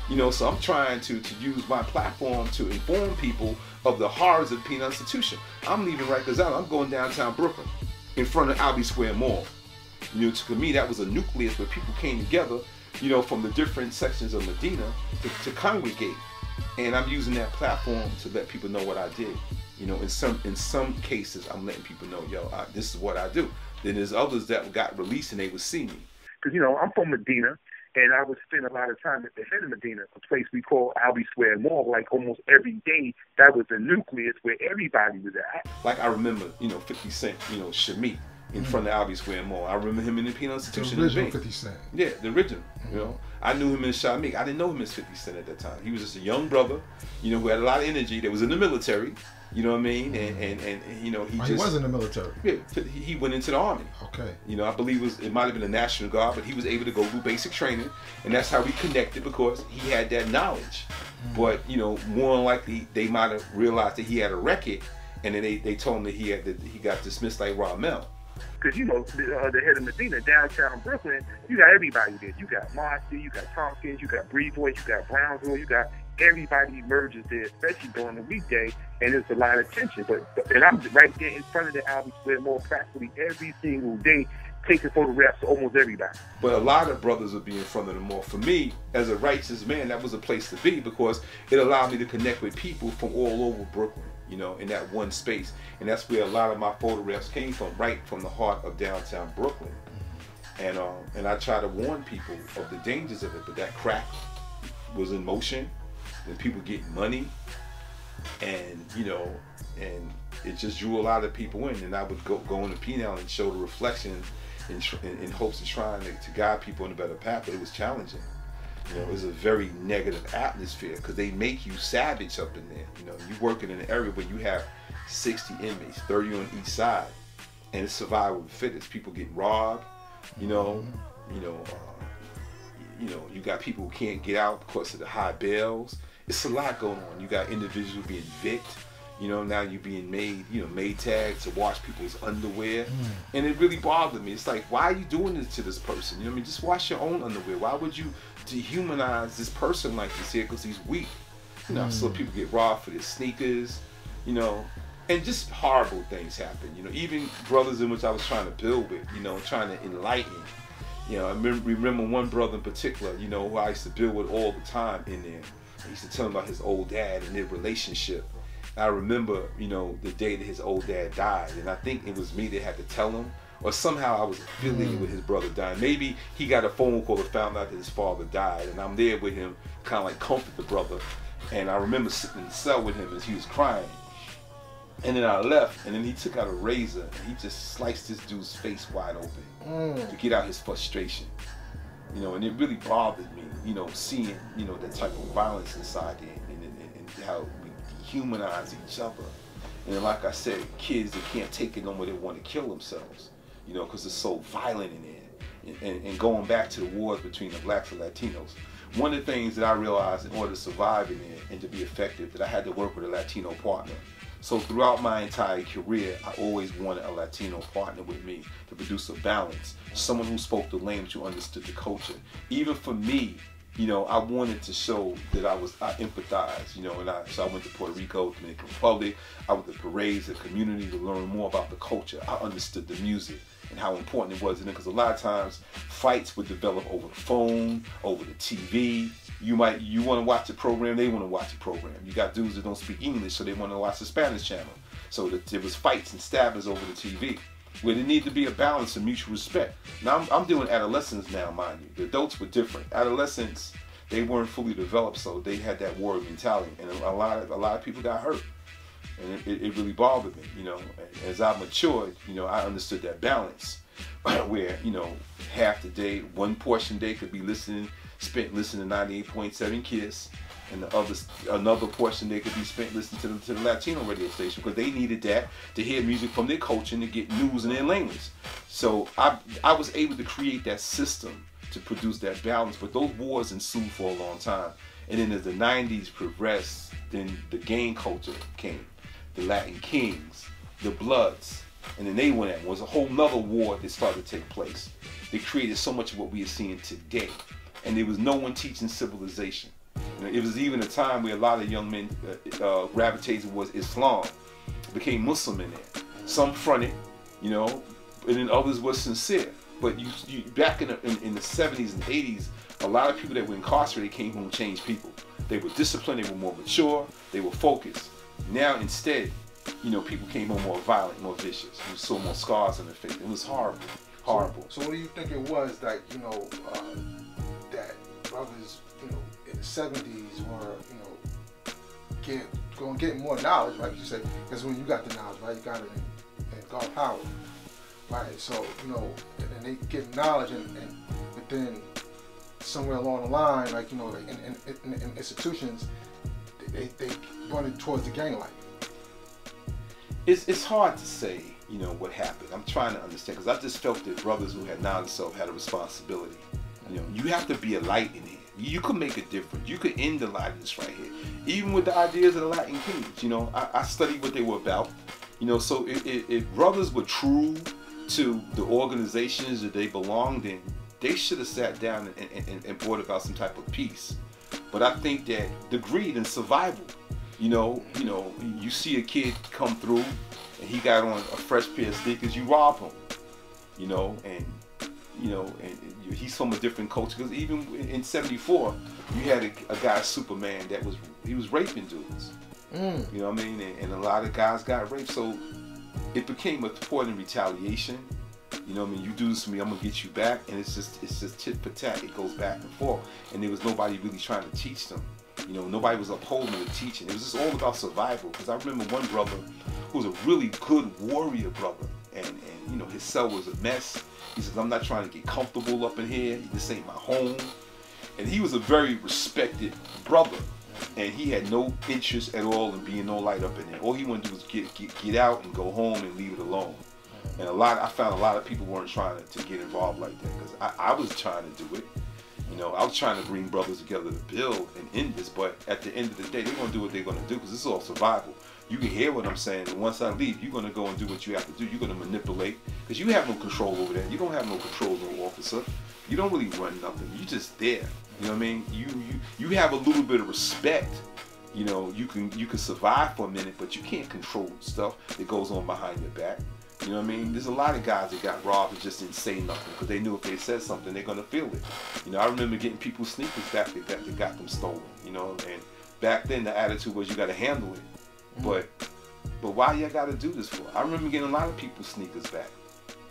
You know, so I'm trying to to use my platform to inform people of the horrors of penal institution. I'm leaving Rikers Island. I'm going downtown Brooklyn, in front of Albee Square Mall. You know, to me, that was a nucleus where people came together. You know, from the different sections of Medina to, to congregate and I'm using that platform to let people know what I did. You know, in some in some cases, I'm letting people know, yo, I, this is what I do. Then there's others that got released and they would see me. Because you know, I'm from Medina, and I would spend a lot of time at the head of Medina, a place we call Albee Square Mall. Like almost every day, that was the nucleus where everybody was at. Like I remember, you know, 50 Cent, you know, Shameik in mm-hmm. front of Albee Square Mall. I remember him in the Penal Institution. The original 50 Cent. Yeah, the original. Mm-hmm. You know, I knew him in Shameik. I didn't know him as 50 Cent at that time. He was just a young brother, you know, who had a lot of energy. That was in the military. You know what I mean? And and, and you know he oh, just he was in the military. Yeah, he went into the army. Okay. You know, I believe it was it might have been the National Guard, but he was able to go through basic training, and that's how we connected because he had that knowledge. Mm. But you know, more likely they might have realized that he had a record, and then they, they told him that he had that he got dismissed like Ramel. Because, you know, the, uh, the head of Medina, downtown Brooklyn, you got everybody there. You got Marcy, you got Tompkins, you got Brevoort, you got Brownsville, you got everybody emerges there, especially during the weekday, and there's a lot of tension. But and I'm right there in front of the Albee Square Mall practically every single day, taking photographs of almost everybody. But a lot of brothers would be in front of the mall. For me, as a righteous man, that was a place to be because it allowed me to connect with people from all over Brooklyn you know, in that one space. And that's where a lot of my photographs came from, right from the heart of downtown Brooklyn. And um, and I try to warn people of the dangers of it, but that crack was in motion, and people get money, and you know, and it just drew a lot of people in. And I would go go the penal and show the reflection in, in, in hopes of trying to, to guide people in a better path, but it was challenging. You know, it was a very negative atmosphere because they make you savage up in there. You know, you working in an area where you have 60 inmates, 30 on each side, and it's survival of the fittest. People get robbed. You know, you know, uh, you know, you got people who can't get out because of the high bails. It's a lot going on. You got individuals being victim. You know, now you're being made, you know, made tags to wash people's underwear. Mm. And it really bothered me. It's like, why are you doing this to this person? You know I mean? Just wash your own underwear. Why would you dehumanize this person like this here because he's weak? You know, mm. so people get robbed for their sneakers, you know, and just horrible things happen. You know, even brothers in which I was trying to build with, you know, trying to enlighten. You know, I remember one brother in particular, you know, who I used to build with all the time in there. I used to tell him about his old dad and their relationship I remember, you know, the day that his old dad died, and I think it was me that had to tell him, or somehow I was affiliated mm. with his brother dying. Maybe he got a phone call and found out that his father died, and I'm there with him, kind of like comfort the brother. And I remember sitting in the cell with him as he was crying. And then I left, and then he took out a razor and he just sliced this dude's face wide open mm. to get out his frustration. You know, and it really bothered me, you know, seeing, you know, that type of violence inside there and, and, and how we dehumanize each other. And like I said, kids that can't take it no more, they want to kill themselves, you know, because it's so violent in there. And, and, going back to the wars between the blacks and Latinos, one of the things that I realized in order to survive in there and to be effective, that I had to work with a Latino partner. So throughout my entire career, I always wanted a Latino partner with me to produce a balance, someone who spoke the language, who understood the culture. Even for me, you know, I wanted to show that I was I empathized, you know, and I so I went to Puerto Rico, Dominican Republic. I went to parades, the community to learn more about the culture. I understood the music and how important it was, and because a lot of times fights would develop over the phone, over the TV. You might you want to watch the program, they want to watch the program. You got dudes that don't speak English, so they want to watch the Spanish channel. So that there was fights and stabbings over the TV where there need to be a balance and mutual respect. Now I'm, I'm doing adolescents now, mind you. The adults were different. Adolescents, they weren't fully developed, so they had that war mentality, and a lot of a lot of people got hurt, and it, it really bothered me. You know, as I matured, you know, I understood that balance, where you know half the day, one portion day could be listening, spent listening to 98.7 Kiss and the other another portion they could be spent listening to the, to the Latino radio station because they needed that to hear music from their culture and to get news in their language. So I I was able to create that system to produce that balance. But those wars ensued for a long time. And then as the 90s progressed, then the gang culture came, the Latin Kings, the Bloods, and then they went at was a whole nother war that started to take place. They created so much of what we are seeing today, and there was no one teaching civilization. You know, it was even a time where a lot of young men uh, uh, gravitated towards Islam, became Muslim in there. Some fronted, you know, and then others were sincere. But you, you back in the, in, in the 70s and 80s, a lot of people that were incarcerated came home changed people. They were disciplined, they were more mature, they were focused. Now instead, you know, people came home more violent, more vicious. You saw more scars on their face. It was horrible, horrible. So, so what do you think it was that you know uh, that brothers you know, in the 70s were, you know, get going get more knowledge, right? You say because when you got the knowledge, right, you got it in, in God Howard, right? So you know, and, they get knowledge, and, and but then somewhere along the line, like you know, in, in, in, in institutions, they they running towards the gang life. It's it's hard to say, you know, what happened. I'm trying to understand because I just felt that brothers who had knowledge self had a responsibility. You know, you have to be a light in here you could make a difference. You could end of this right here. Even with the ideas of the Latin kings, you know, I, I studied what they were about. You know, so if, if brothers were true to the organizations that they belonged in, they should have sat down and, and, and brought about some type of peace. But I think that the greed and survival, you know, you know, you see a kid come through and he got on a fresh pair of sneakers, you rob him, you know, and you know, and, he's from a different culture. Because even in '74, you had a, a, guy, Superman, that was he was raping dudes. Mm. You know what I mean? And, and, a lot of guys got raped. So it became a point in retaliation. You know what I mean? You do this to me, I'm gonna get you back, and it's just it's just tit for tat. It goes back and forth, and there was nobody really trying to teach them. You know, nobody was upholding the teaching. It was just all about survival. Because I remember one brother who was a really good warrior brother, and and you know his cell was a mess he says, I'm not trying to get comfortable up in here. This ain't my home. And he was a very respected brother. And he had no interest at all in being no light up in there. All he wanted to do was get, get, get out and go home and leave it alone. And a lot, I found a lot of people weren't trying to, to get involved like that because I, I was trying to do it. You know, I was trying to bring brothers together to build and end this, but at the end of the day, they're gonna do what they're gonna do because this is all survival you can hear what I'm saying. And once I leave, you're gonna go and do what you have to do. You're gonna manipulate because you have no control over that. You don't have no control over officer. You don't really run nothing. You just there. You know what I mean? You you you have a little bit of respect. You know, you can you can survive for a minute, but you can't control stuff that goes on behind your back. You know what I mean? There's a lot of guys that got robbed and just didn't say nothing because they knew if they said something, they're gonna feel it. You know, I remember getting people's sneakers back that, that got them stolen. You know, and back then the attitude was you got to handle it. But but why y'all gotta do this for? I remember getting a lot of people's sneakers back.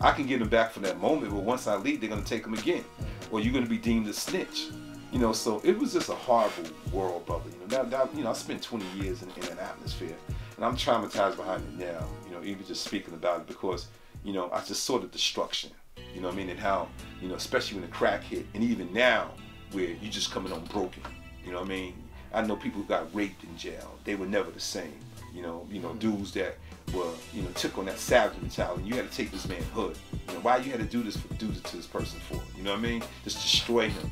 I can get them back for that moment, but once I leave, they're gonna take them again, mm. or you're gonna be deemed a snitch. You know, so it was just a horrible world, brother. You know, that, that you know, I spent 20 years in, in an atmosphere, and I'm traumatized behind it now. You know, even just speaking about it because, you know, I just saw the destruction. You know what I mean? And how, you know, especially when the crack hit, and even now, where you just coming on broken. You know what I mean? I know people who got raped in jail. They were never the same. You know, you know, dudes that were, you know, took on that savage mentality. You had to take this man hood. You know, why you had to do this for, do this to this person for? You know what I mean? Just destroy him.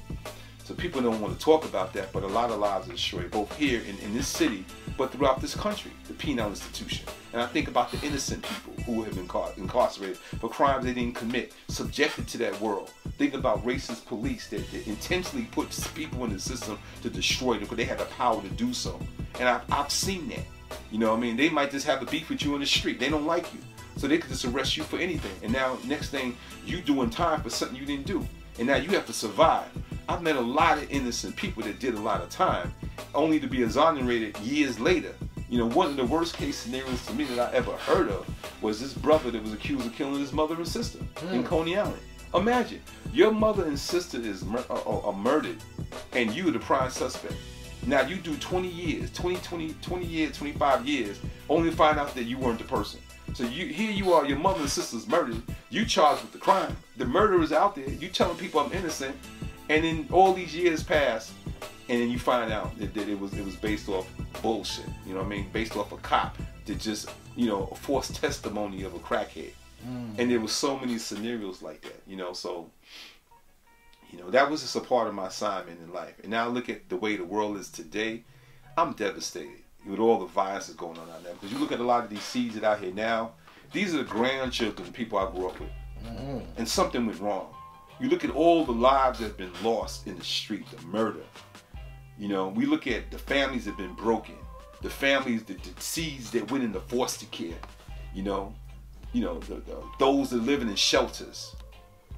So people don't want to talk about that, but a lot of lives are destroyed, both here in, in this city, but throughout this country, the penal institution. And I think about the innocent people who have been incarcerated for crimes they didn't commit, subjected to that world. Think about racist police that, that intentionally put people in the system to destroy them because they had the power to do so. And I've, I've seen that. You know, what I mean, they might just have a beef with you in the street. They don't like you. So they could just arrest you for anything. And now, next thing, you doing time for something you didn't do. And now you have to survive. I've met a lot of innocent people that did a lot of time, only to be exonerated years later. You know, one of the worst case scenarios to me that I ever heard of was this brother that was accused of killing his mother and sister mm. in hmm. Coney Island. Imagine your mother and sister is mur- uh, uh, are murdered, and you the prime suspect. Now you do 20 years, 20, 20, 20 years, 25 years, only to find out that you weren't the person. So you here you are, your mother and sister's murdered. You charged with the crime. The murderer is out there. You telling people I'm innocent, and then all these years pass, and then you find out that, that, it was it was based off bullshit. You know what I mean? Based off a cop that just you know a false testimony of a crackhead. Mm. And there was so many scenarios like that. You know, so you know that was just a part of my assignment in life. And now look at the way the world is today. I'm devastated with all the violence that's going on out there. Because you look at a lot of these seeds that out here now. These are the grandchildren of people I grew up with. Mm-hmm. And something went wrong. You look at all the lives that have been lost in the street, the murder. You know, we look at the families that have been broken, the families, the, the seeds that went into foster care. You know, you know, the, the, those that are living in shelters.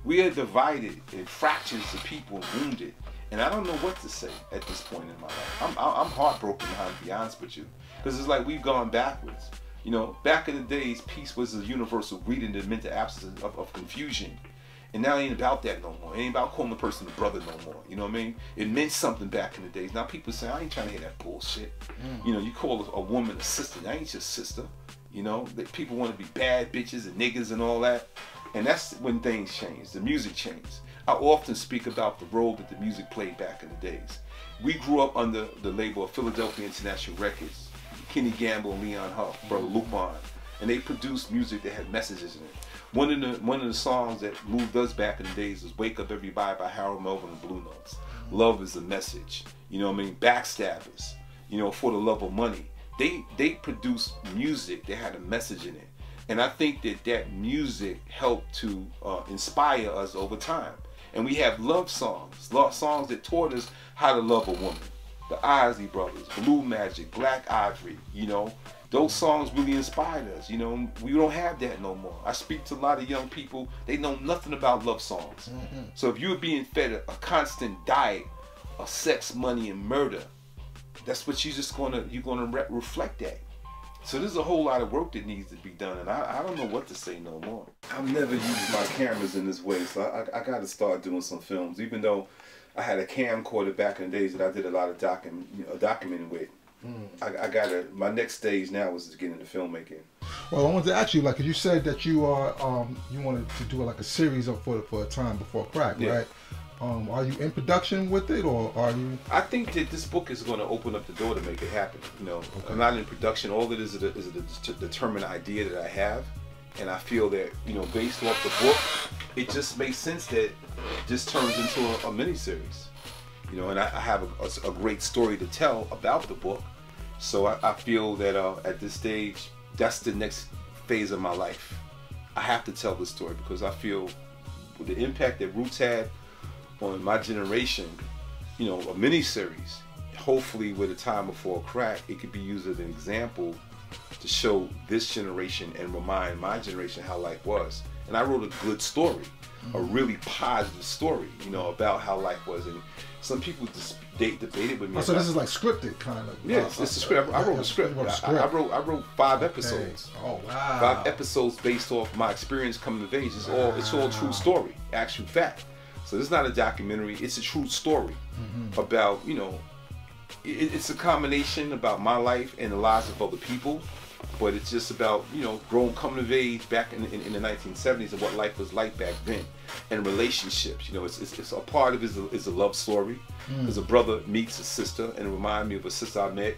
We are divided in fractions of people wounded. And I don't know what to say at this point in my life. I'm, I'm heartbroken, to be honest with you. Because it's like we've gone backwards. You know, back in the days, peace was a universal greeting that meant the absence of, of confusion. And now it ain't about that no more. It ain't about calling the person a brother no more. You know what I mean? It meant something back in the days. Now people say, I ain't trying to hear that bullshit. Mm. You know, you call a woman a sister. I ain't your sister. You know, that people want to be bad bitches and niggas and all that. And that's when things change. The music changed. I often speak about the role that the music played back in the days. We grew up under the label of Philadelphia International Records. Kenny Gamble and Leon Huff, Brother mm-hmm. Luke Bond. And they produced music that had messages in it. One of the one of the songs that moved us back in the days was "Wake Up Everybody" by Harold Melvin and Blue Notes. Mm-hmm. Love is a message. You know what I mean? Backstabbers. You know, for the love of money. They they produced music that had a message in it, and I think that that music helped to uh, inspire us over time. And we have love songs, love songs that taught us how to love a woman. The Isley Brothers, Blue Magic, Black Ivory. You know, those songs really inspired us. You know, we don't have that no more. I speak to a lot of young people, they know nothing about love songs. Mm-hmm. So if you're being fed a, a, constant diet of sex, money, and murder, that's what you're just gonna you're gonna re- reflect that. So there's a whole lot of work that needs to be done, and I, I don't know what to say no more. I've never used my cameras in this way, so I, I, I got to start doing some films. Even though I had a camcorder back in the days that I did a lot of document, you know, documenting with. Mm. I, I got to. My next stage now is to get into filmmaking. Well, I wanted to ask you, like, you said that you are, um, you wanted to do like a series of for for a time before crack, yeah. right? Um, are you in production with it, or are you? I think that this book is going to open up the door to make it happen. You know, okay. I'm not in production. All it is is a, is a determined idea that I have, and I feel that you know, based off the book, it just makes sense that this turns into a, a mini series. You know, and I, I have a, a, great story to tell about the book. So I, I feel that uh, at this stage, that's the next phase of my life. I have to tell this story because I feel the impact that Roots had on my generation, you know, a mini series. Hopefully, with a time before crack, it could be used as an example to show this generation and remind my generation how life was. And I wrote a good story, a mm-hmm. really positive story, you know, about how life was. And some people just they debated with me. Oh, so this is like scripted, kind of. Yes, uh, it's a script. I, I wrote a script. Wrote a script. I, I, wrote I wrote five okay. episodes. Oh wow! Five episodes based off my experience coming of age. It's wow. all it's all true story, actual fact. So this is not a documentary. It's a true story mm-hmm. about you know. It, it's a combination about my life and the lives of other people, but it's just about you know growing coming of age back in, in, in, the 1970s and what life was like back then and relationships you know it's, it's, it's a part of it is a, is a love story because mm. a brother meets a sister and it reminds me of a sister i met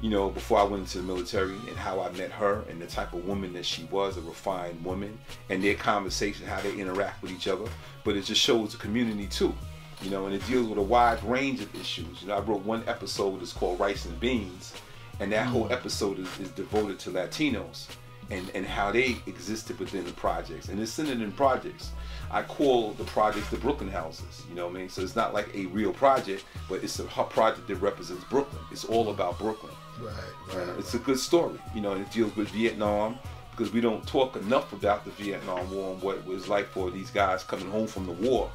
you know before i went into the military and how i met her and the type of woman that she was a refined woman and their conversation how they interact with each other but it just shows the community too you know and it deals with a wide range of issues you know i wrote one episode that's called rice and beans and that whole mm. episode is, is devoted to Latinos and, and how they existed within the projects. And it's centered in projects. I call the projects the Brooklyn houses, you know what I mean? So it's not like a real project, but it's a project that represents Brooklyn. It's all about Brooklyn. Right, right. It's a good story, you know, it deals with Vietnam because we don't talk enough about the Vietnam War and what it was like for these guys coming home from the war.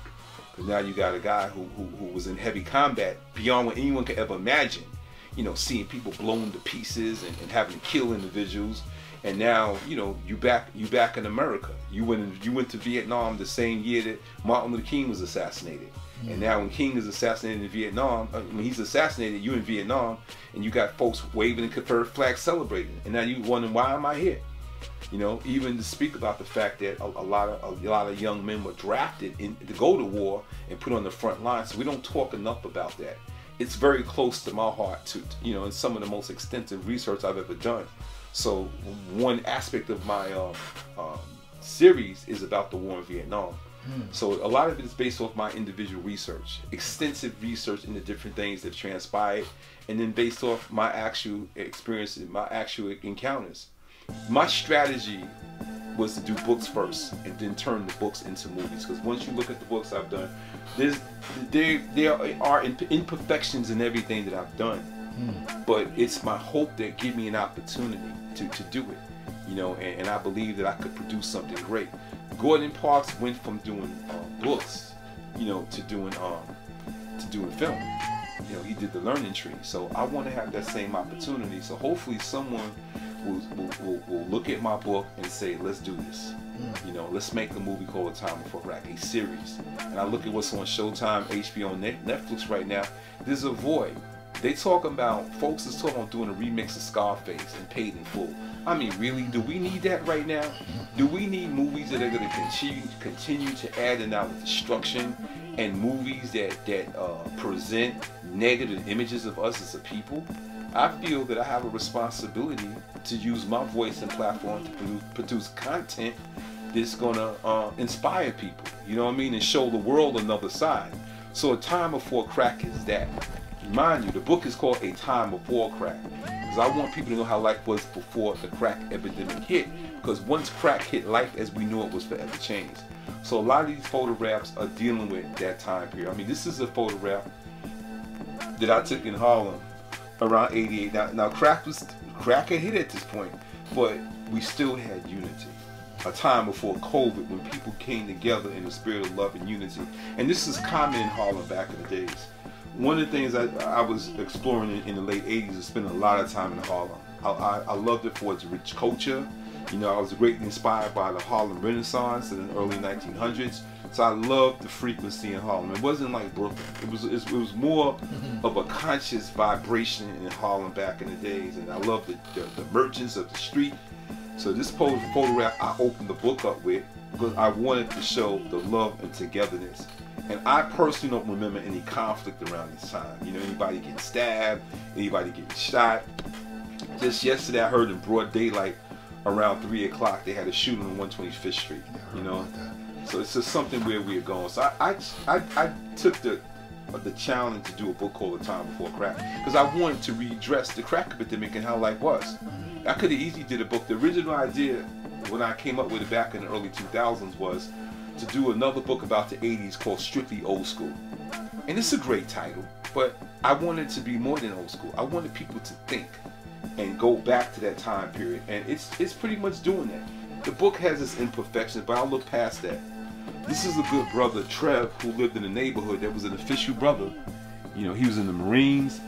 Because now you got a guy who, who, who was in heavy combat beyond what anyone could ever imagine you know, seeing people blown to pieces and, and having to kill individuals. And now, you know, you back you back in America. You went you went to Vietnam the same year that Martin Luther King was assassinated. Mm-hmm. And now when King is assassinated in Vietnam, uh, when he's assassinated, you in Vietnam, and you got folks waving the Confederate flag celebrating. And now you wondering why am I here? You know, even to speak about the fact that a, a lot of a lot of young men were drafted in, to go to war and put on the front lines. So we don't talk enough about that it's very close to my heart to you know in some of the most extensive research I've ever done. So one aspect of my um, um, series is about the war in Vietnam. Hmm. So a lot of it is based off my individual research, extensive research into different things that transpired, and then based off my actual experiences, my actual encounters. My strategy was to do books first and then turn the books into movies. Because once you look at the books I've done, there's there there are imperfections in everything that I've done. Mm. But it's my hope that give me an opportunity to, to do it. You know, and, and I believe that I could produce something great. Gordon Parks went from doing uh, books, you know, to doing um to doing film. You know, he did the learning tree. So I want to have that same opportunity. So hopefully someone will, will, will, will look at my book and say, let's do this. Mm. You know, let's make a movie called A Time Before Crack, a series. And I look at what's on Showtime, HBO, Netflix right now. There's a void. They talking about folks is talking about doing a remix of Scarface and Paid in Full. I mean, really, do we need that right now? Do we need movies that are going to continue continue to add our destruction and movies that that uh, present negative images of us as a people? I feel that I have a responsibility to use my voice and platform to produce, produce content that's gonna uh, inspire people. You know what I mean, and show the world another side. So a time before crack is that. Mind you, the book is called A Time Before Crack. Because I want people to know how life was before the crack epidemic hit. Because once crack hit, life as we knew it was forever changed. So a lot of these photographs are dealing with that time period. I mean, this is a photograph that I took in Harlem around 88. Now, now crack was crack had hit at this point, but we still had unity. A time before COVID when people came together in the spirit of love and unity. And this is common in Harlem back in the days. One of the things I, I was exploring in, in, the late 80s is spending a lot of time in Harlem. I, I, I loved it for its rich culture. You know, I was greatly inspired by the Harlem Renaissance in the early 1900s so I loved the frequency in Harlem. It wasn't like Brooklyn. It was it was more mm-hmm. of a conscious vibration in Harlem back in the days, and I loved the, the, the merchants of the street. So this photograph I opened the book up with because I wanted to show the love and togetherness. And I personally don't remember any conflict around this time. You know, anybody getting stabbed, anybody getting shot. Just yesterday, I heard in broad daylight around three o'clock they had a shooting on 125th Street. You know, so it's just something where we're going. So I, I, I, I took the the challenge to do a book called The Time Before Crack because I wanted to redress the crack epidemic and how life was. Mm-hmm. I could have easily did a book. The original idea when I came up with it back in the early 2000s was to do another book about the 80s called Strictly Old School. And it's a great title, but I wanted to be more than old school. I wanted people to think and go back to that time period. And it's it's pretty much doing that. The book has its imperfections, but I'll look past that. This is a good brother, Trev, who lived in the neighborhood that was an official brother. You know, he was in the Marines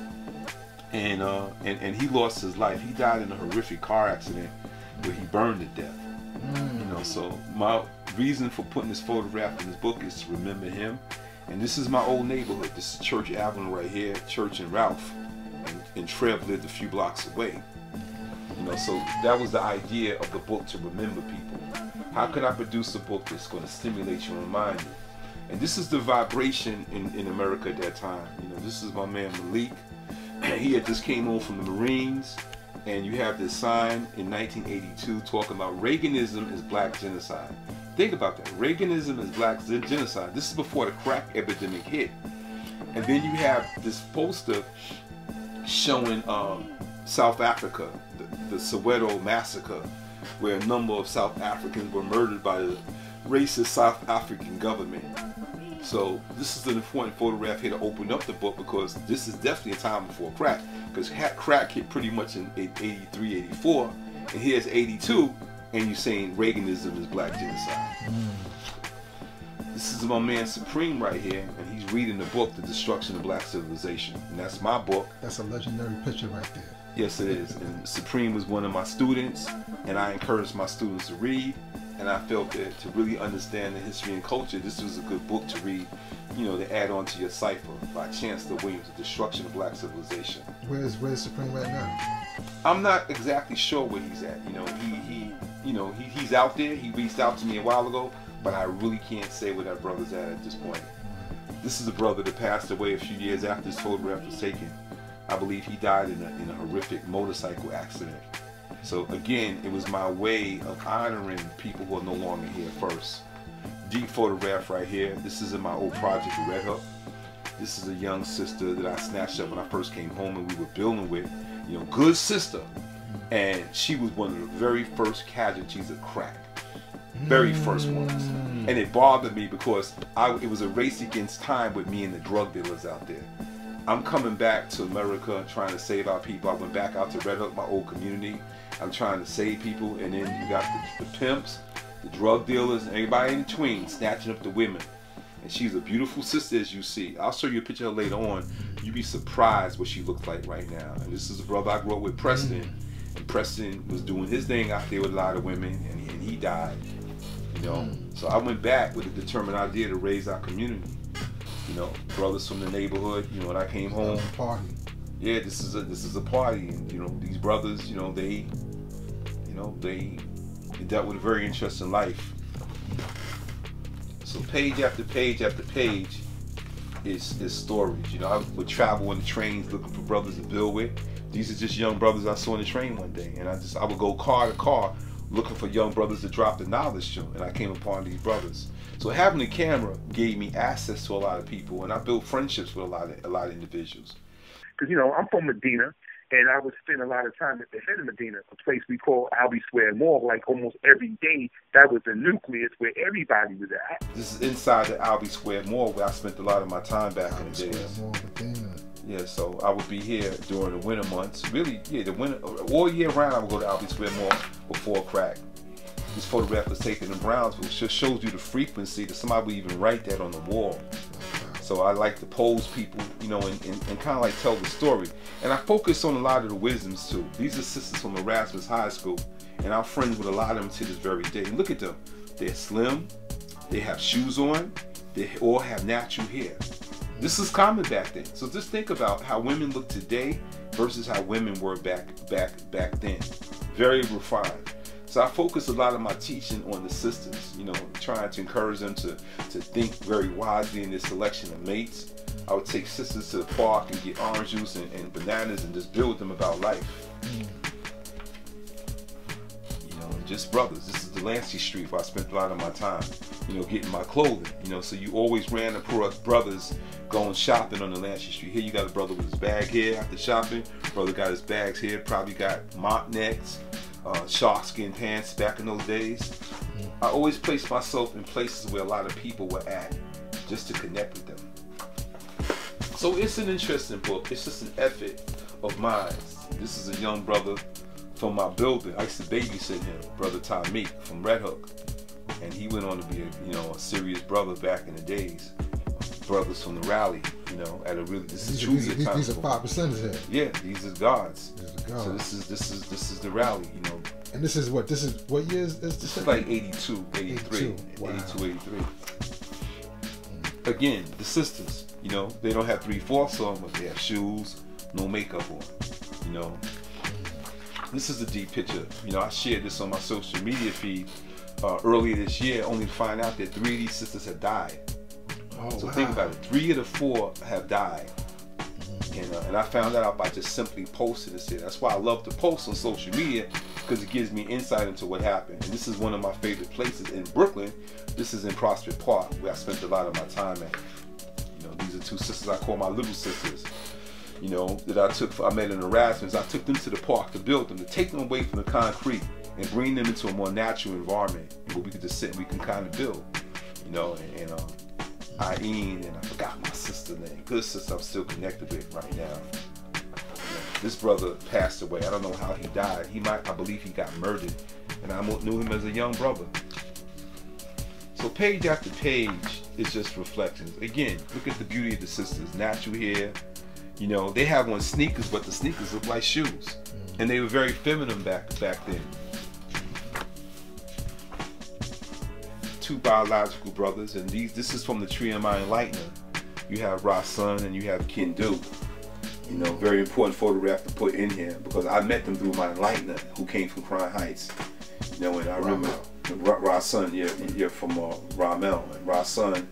and uh and, and he lost his life. He died in a horrific car accident where he burned to death. Mm. You know, so my reason for putting this photograph in this book is to remember him. And this is my old neighborhood. This is Church Avenue right here, Church and Ralph. And, and Trev lived a few blocks away. You know, so that was the idea of the book to remember people. How can I produce a book that's going to stimulate you and remind you? And this is the vibration in, in America at that time. You know, this is my man Malik. He had just came home from the Marines, and you have this sign in 1982 talking about Reaganism is black genocide. Think about that. Reaganism is black genocide. This is before the crack epidemic hit. And then you have this poster showing um, South Africa, the, the Soweto massacre, where a number of South Africans were murdered by the racist South African government. So this is an important photograph here to open up the book because this is definitely a time before crack. Because crack hit pretty much in 83, 84, and here's 82, and you're saying Reaganism is black genocide. Mm. This is my man Supreme right here, and he's reading the book, The Destruction of Black Civilization. And that's my book. That's a legendary picture right there. Yes, it is. And Supreme was one of my students, and I encouraged my students to read. And I felt that to really understand the history and culture, this was a good book to read, you know, to add on to your cipher by Chancellor Williams, The Destruction of Black Civilization. Where's Where's Supreme right now? I'm not exactly sure where he's at. You know, he, he you know, he, he's out there. He reached out to me a while ago, but I really can't say where that brother's at at this point. This is a brother that passed away a few years after this photograph was taken. I believe he died in a, in a horrific motorcycle accident. So again, it was my way of honoring people who are no longer here first. Deep photograph right here. This is in my old project Red Hook. This is a young sister that I snatched up when I first came home and we were building with. You know, good sister. And she was one of the very first casualties of crack very first ones. Mm. And it bothered me because I, it was a race against time with me and the drug dealers out there. I'm coming back to America trying to save our people. I went back out to Red Hook, my old community. I'm trying to save people, and then you got the, the pimps, the drug dealers, and everybody in between snatching up the women. And she's a beautiful sister, as you see. I'll show you a picture of her later on. You'd be surprised what she looks like right now. And this is a brother I grew up with, Preston. Mm. And Preston was doing his thing out there with a lot of women, and he, and he died. You know, mm. so I went back with a determined idea to raise our community. You know, brothers from the neighborhood. You know, when I came home, party. Yeah, this is a this is a party, and you know these brothers. You know they, you know they, they dealt with a very interesting life. So page after page after page is is stories. You know, I would travel on the trains looking for brothers to build with. These are just young brothers I saw in the train one day, and I just I would go car to car looking for young brothers to drop the knowledge to, and I came upon these brothers. So having the camera gave me access to a lot of people, and I built friendships with a lot of a lot of individuals. Because you know I'm from Medina, and I would spend a lot of time at the head of Medina, a place we call Albee Square Mall. Like almost every day, that was the nucleus where everybody was at. This is inside the Albee Square Mall where I spent a lot of my time back in the days. Yeah, so I would be here during the winter months. Really, yeah, the winter all year round. I would go to Albee Square Mall before crack. This photograph was taken in Brownsville. It just shows you the frequency that somebody would even write that on the wall. So I like to pose people, you know, and, and, and kind of like tell the story. And I focus on a lot of the wisdoms too. These are sisters from Erasmus High School, and I'm friends with a lot of them to this very day. Look at them. They're slim. They have shoes on. They all have natural hair. This is common back then. So just think about how women look today versus how women were back back back then. Very refined. So I focus a lot of my teaching on the sisters, you know, trying to encourage them to, to think very wisely in their selection of mates. I would take sisters to the park and get orange juice and, and bananas and just build them about life. You know, just brothers. This is Delancey Street where I spent a lot of my time, you know, getting my clothing. You know, so you always ran across brothers going shopping on the Delancey Street. Here you got a brother with his bag here after shopping. Brother got his bags here. Probably got mock necks, uh, shark skin pants back in those days. Mm-hmm. I always placed myself in places where a lot of people were at just to connect with them. So it's an interesting book. It's just an effort of mine. This is a young brother from my building. I used to babysit him, brother Tom Meek from Red Hook. And he went on to be a you know a serious brother back in the days brothers from the rally, you know, at a really this is these, a time. These are five percenters here. Yeah, these are gods. These are gods. So this is this is this is the rally, you know. And this is what this is what years is this? This is like 82, 83, 82, wow. 82, 83. Again, the sisters, you know, they don't have three fourths on, but they have shoes, no makeup on, you know. this is a deep picture. You know, I shared this on my social media feed uh, earlier this year, only to find out that three of these sisters had died. Oh, so wow. think about it. Three of the four have died. Mm-hmm. And, uh, and I found that out by just simply posting this here. That's why I love to post on social media because it gives me insight into what happened. And this is one of my favorite places in Brooklyn. This is in Prospect Park, where I spent a lot of my time at. You know, these are two sisters I call my little sisters. You know, that I took, I met in Erasmus. I took them to the park to build them, to take them away from the concrete and bring them into a more natural environment where we could just sit and we can kind of build. You know, and, and um, Aine, and I forgot my sister name. Good sister I'm still connected with right now. This brother passed away. I don't know how he died. He might, I believe he got murdered. And I knew him as a young brother. So page after page is just reflections. Again, look at the beauty of the sisters. Natural hair. You know, they have on sneakers, but the sneakers look like shoes. And they were very feminine back back then. Two biological brothers, and these this is from the Tree of My Enlightener. You have Rasun and you have Kindu you know, very important photograph to put in here because I met them through my enlightener who came from Crown Heights. You know, and I remember Ra's son, yeah, yeah, from uh, Ramel. And Ra's son,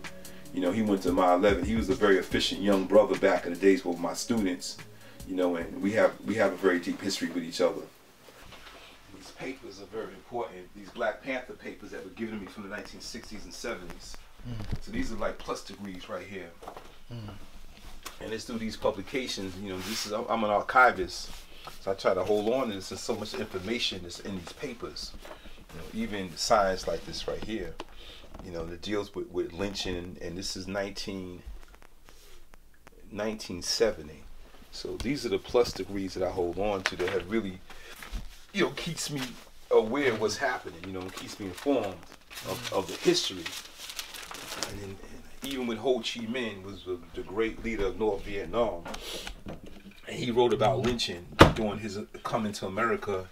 you know, he went to my 11. He was a very efficient young brother back in the days with my students. You know, and we have we have a very deep history with each other. These papers are very important. Black Panther papers that were given to me from the 1960s and 70s. Mm. So these are like plus degrees right here. Mm and it's through these publications. You know, this is I'm an archivist, so I try to hold on to this. There's so much information that's in these papers. You know, even science like this right here. You know, that deals with, with lynching, and this is 19, 1970. So these are the plus degrees that I hold on to that have really, you know, keeps me aware of what's happening. You know, keeps me informed of, of the history. And, then, even when Ho Chi Minh was the, the great leader of North Vietnam, and he wrote about lynching during his coming to America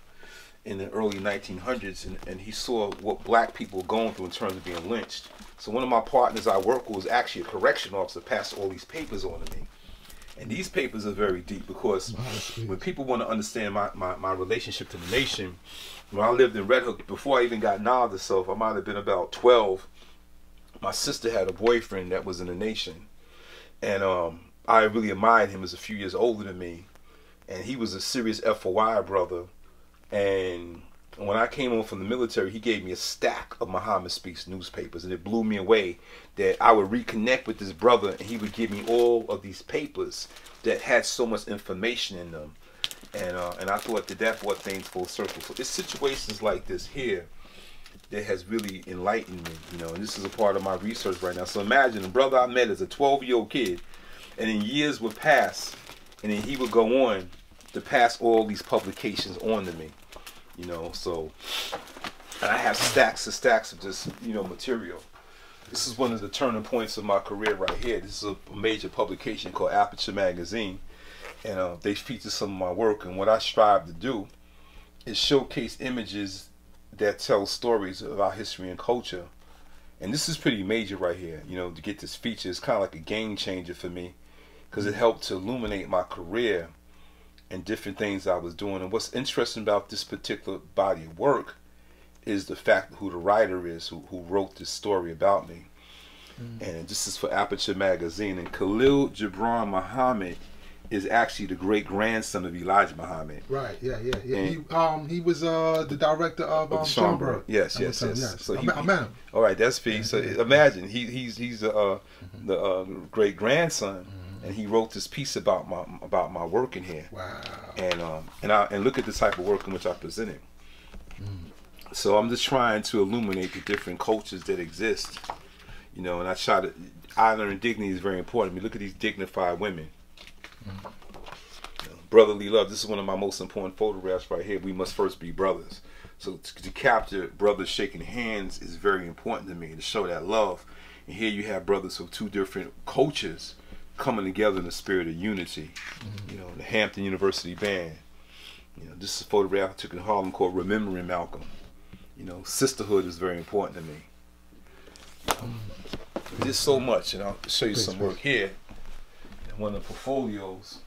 in the early 1900s, and, and he saw what black people were going through in terms of being lynched. So one of my partners I work with was actually a correction officer, passed all these papers on to me. And these papers are very deep because when people want to understand my, my, my, relationship to the nation, when I lived in Red Hook, before I even got knowledge of self, I might have been about 12 my sister had a boyfriend that was in the nation, and um, I really admired him. as a few years older than me, and he was a serious FOI brother. And when I came home from the military, he gave me a stack of Muhammad Speaks newspapers, and it blew me away that I would reconnect with this brother, and he would give me all of these papers that had so much information in them. And uh, and I thought that that brought things full circle. So it's situations like this here that has really enlightened me, you know, and this is a part of my research right now. So imagine a brother I met as a 12 year old kid, and then years would pass, and then he would go on to pass all these publications on to me, you know. So, and I have stacks and stacks of just, you know, material. This is one of the turning points of my career right here. This is a major publication called Aperture Magazine, and uh, they feature some of my work. And what I strive to do is showcase images that tell stories of our history and culture. And this is pretty major right here, you know, to get this feature. is kind of like a game changer for me because it helped to illuminate my career and different things I was doing. And what's interesting about this particular body of work is the fact who the writer is who, who wrote this story about me. Mm. And this is for Aperture Magazine. And Khalil Gibran Muhammad is actually the great grandson of Elijah Muhammad. Right. Yeah. Yeah. Yeah. And he um he was uh the director of, um, Schomburg. Yes. Yes. Yes. yes. So he, I met him. All right. That's P. Yeah, so yeah. imagine he he's he's uh, mm-hmm. the uh, great grandson. And he wrote this piece about my about my work in here. Wow. And um and I and look at the type of work in which I presented. Mm. So I'm just trying to illuminate the different cultures that exist, you know. And I try to honor and dignity is very important. I mean, look at these dignified women Brotherly love. This is one of my most important photographs right here. We must first be brothers. So to, to, capture brothers shaking hands is very important to me to show that love. And here you have brothers of two different cultures coming together in the spirit of unity. Mm-hmm. You know, the Hampton University Band. You know, this is a photograph I took in Harlem called Remembering Malcolm. You know, sisterhood is very important to me. Um, there's so much, and I'll show you some work here one of the portfolios.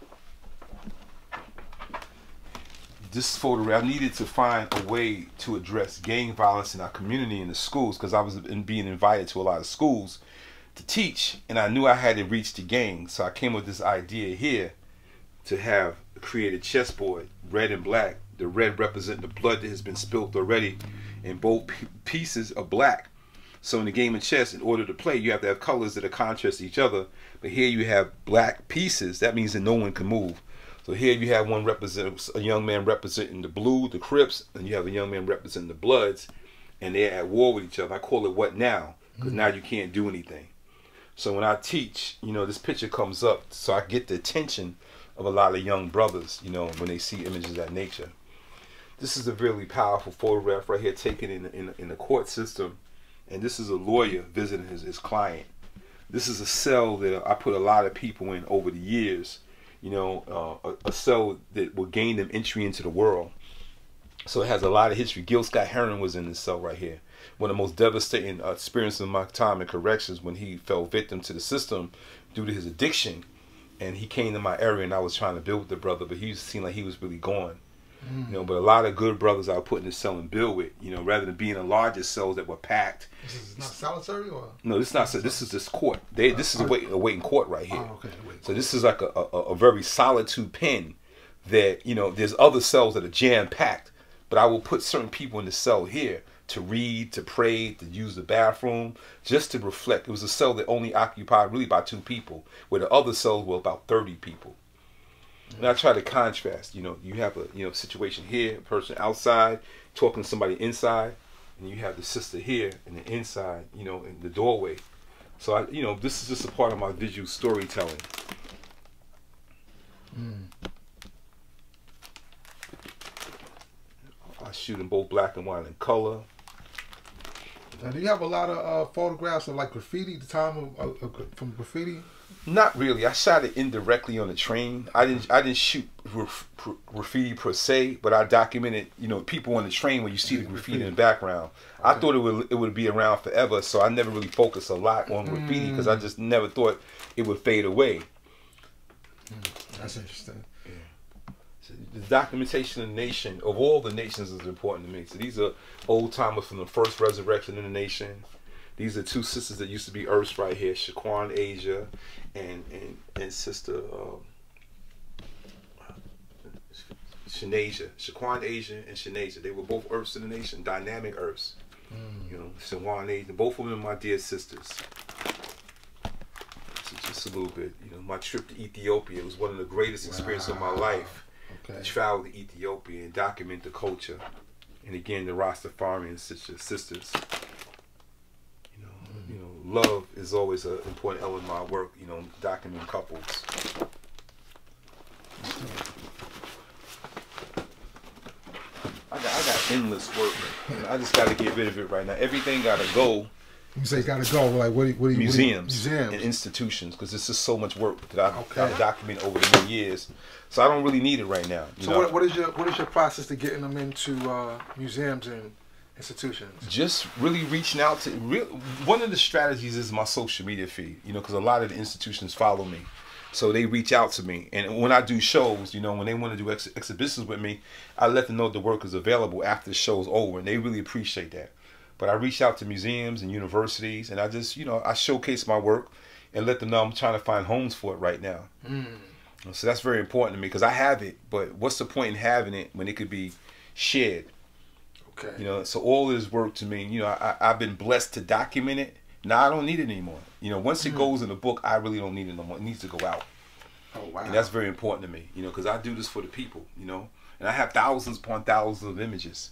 this photograph, I needed to find a way to address gang violence in our community in the schools because I was in, being invited to a lot of schools to teach, and I knew I had to reach the gang. So I came with this idea here to have create a chessboard, red and black. The red represent the blood that has been spilled already, and both pieces are black. So in the game of chess, in order to play, you have to have colors that are contrast to each other. But here you have black pieces. That means that no one can move. So here you have one represent a young man representing the blue, the Crips, and you have a young man representing the Bloods, and they're at war with each other. I call it what now because mm now you can't do anything. So when I teach, you know, this picture comes up, so I get the attention of a lot of young brothers, you know, when they see images of that nature. This is a really powerful photograph right here taken in, in, in the court system. And this is a lawyer visiting his, his client. This is a cell that I put a lot of people in over the years, you know, uh, a, a, cell that will gain them entry into the world. So it has a lot of history. Gil Scott Heron was in this cell right here. One of the most devastating uh, experiences of my time in corrections when he fell victim to the system due to his addiction and he came to my area and I was trying to build with the brother, but he seemed like he was really gone. Mm. You know, but a lot of good brothers I put in the cell and build with, you know, rather than being in larger cells that were packed. This is not solitary or no, this is not. So this is this court. They this is a, wait, a waiting court right here. Oh, okay. So this is like a, a, a very solitude pen that you know. There's other cells that are jam packed, but I will put certain people in the cell here to read, to pray, to use the bathroom, just to reflect. It was a cell that only occupied really by two people, where the other cells were about 30 people. And I try to contrast, you know, you have a you know situation here, a person outside talking to somebody inside, and you have the sister here and the inside, you know, in the doorway. So I, you know, this is just a part of my visual storytelling. Mm. I shoot in both black and white and color. Now, do you have a lot of uh, photographs of like graffiti? The time of, uh, from graffiti? Not really. I shot it indirectly on the train. I didn't. I didn't shoot graffiti per se, but I documented. You know, people on the train when you see the graffiti in the background. I thought it would it would be around forever, so I never really focused a lot on graffiti because mm. I just never thought it would fade away. Mm. That's interesting the documentation of the nation of all the nations is important to me. So these are old timers from the first resurrection in the nation. These are two sisters that used to be Earths right here, Shaquan Asia and and, and sister um, Shanasia. Shaquan Asia and Shanasia. They were both Earths in the nation, dynamic Earths. Mm. You know, Shaquan Asia. Both of them are my dear sisters. So just a little bit, you know, my trip to Ethiopia was one of the greatest experiences wow. of my life Okay. travel to Ethiopia and document the culture. And again, the Rastafarian sisters. You know, mm-hmm. you know, love is always an important element of my work. You know, documenting couples. I got, I got endless work. I just got to get rid of it right now. Everything got to go you say you got to go. Like what? Do you, what do you, museums, what do you, museums, and institutions, because it's just so much work that I've, okay. I've documented over the many years. So I don't really need it right now. so what, what is your what is your process to getting them into uh, museums and institutions? Just really reaching out to. Real, one of the strategies is my social media feed. You know, because a lot of the institutions follow me. So they reach out to me, and when I do shows, you know, when they want to do ex exhibitions with me, I let them know the work is available after the show's over, and they really appreciate that. But I reach out to museums and universities, and I just, you know, I showcase my work and let them know I'm trying to find homes for it right now. Mm. So that's very important to me because I have it, but what's the point in having it when it could be shared? Okay. You know, so all this work to me, you know, I, I've been blessed to document it. Now I don't need it anymore. You know, once it mm. goes in the book, I really don't need it no more. It needs to go out. Oh wow! And that's very important to me, you know, because I do this for the people, you know, and I have thousands upon thousands of images.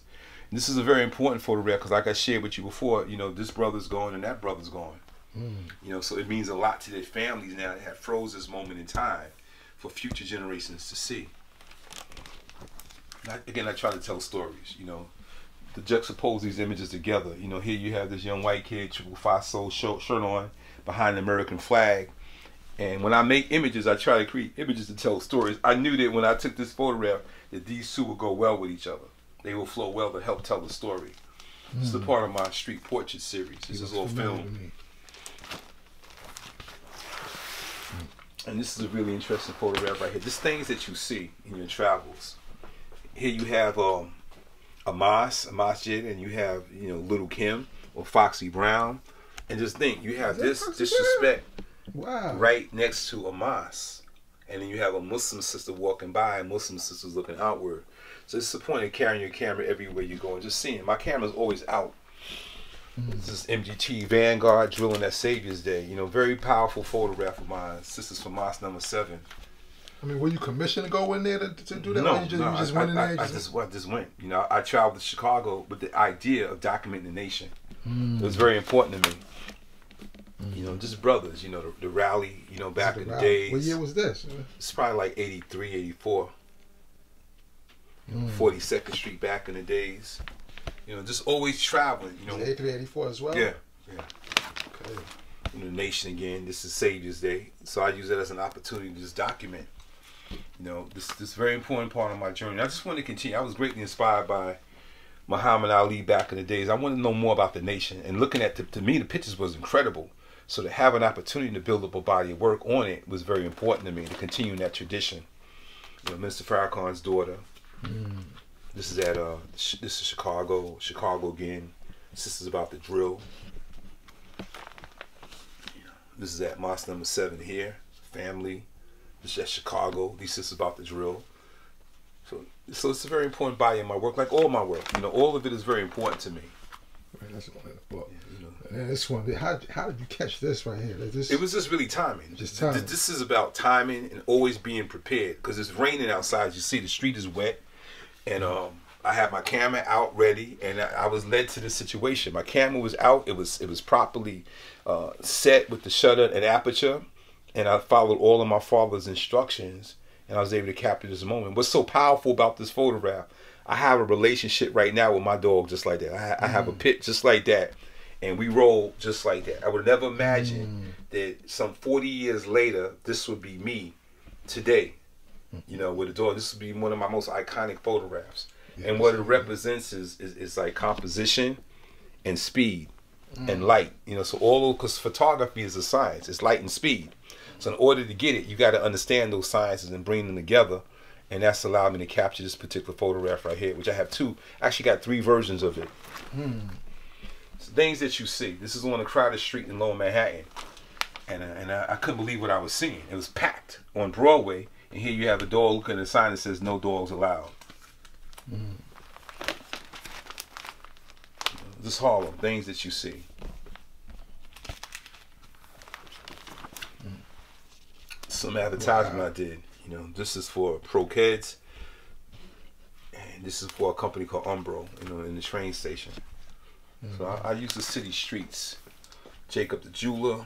And this is a very important photograph because, like I shared with you before, you know, this brother's gone and that brother's gone. Mm. You know, so it means a lot to their families now that have froze this moment in time for future generations to see. I, again, I try to tell stories, you know, to juxtapose these images together. You know, here you have this young white kid, triple faso shirt, shirt on, behind the American flag. And when I make images, I try to create images to tell stories. I knew that when I took this photograph, that these two would go well with each other they will flow well to help tell the story. Mm. This is a part of my street portrait series. This is all film. And this is a really interesting photograph right here. Just things that you see in your travels. here you have um, a mosque, a masjid, and you have you know Little Kim or Foxy Brown, and just think you have this disrespect wow. right next to a mosque, and then you have a Muslim sister walking by, and Muslim sisters looking outward. So it's the point of carrying your camera everywhere you go and just seeing. My camera's always out. Mm. This is MGT Vanguard drilling at Savior's Day. You know, very powerful photograph of mine. Sisters from Mosque number seven. I mean, were you commissioned to go in there to, to do that? No, you just, no, just I, went in there. I, I, just, I just went. You know, I traveled to Chicago with the idea of documenting the nation. Mm. It was very important to me. Mm. You know, just brothers. You know, the, the rally. You know, back the in the days. What year was this? It's probably like 83, 84. Mm. 42nd Street back in the days. You know, just always traveling. You know, 83, 84 as well. Yeah, yeah. Okay. You know, nation again. This is Savior's Day, so I use it as an opportunity to just document. You know, this this very important part of my journey. I just want to continue. I was greatly inspired by Muhammad Ali back in the days. I want to know more about the nation, and looking at the, to me, the pictures was incredible. So to have an opportunity to build up a body of work on it was very important to me to continue that tradition. You know, Mr. Farrakhan's daughter. Mm. This is at uh, this is Chicago, Chicago again. This is about the drill. This is at Mosque number seven here, family. This is at Chicago. This is about the drill. So, so it's a very important body in my work, like all my work. You know, all of it is very important to me. Right, that's one in the book. Yeah, you know. And this one, how, how did you catch this right here? This, it was just really timing. Just timing. This, this is about timing and always being prepared because it's raining outside. You see, the street is wet and um, I had my camera out ready, and I, I, was led to the situation. My camera was out; it was it was properly uh, set with the shutter and aperture, and I followed all of my father's instructions, and I was able to capture this moment. What's so powerful about this photograph? I have a relationship right now with my dog, just like that. I, I have a mm. pit just like that, and we roll just like that. I would never imagine mm. that some forty years later, this would be me today you know, with a dog. This would be one of my most iconic photographs. Yes. And what it represents is, is, is like composition and speed mm. and light. You know, so all because photography is a science. It's light and speed. So in order to get it, you got to understand those sciences and bring them together. And that's allowed me to capture this particular photograph right here, which I have two. Actually, got three versions of it. Mm. So things that you see. This is on a crowded street in Lower Manhattan, and uh, and I, I couldn't believe what I was seeing. It was packed on Broadway and here you have a dog looking at a sign that says no dogs allowed. Mm. This Harlem, things that you see. Some advertisement wow. I did. You know, this is for Pro-Keds. And this is for a company called Umbro, you know, in the train station. Mm-hmm. So I, I use the city streets. Jacob the jeweler,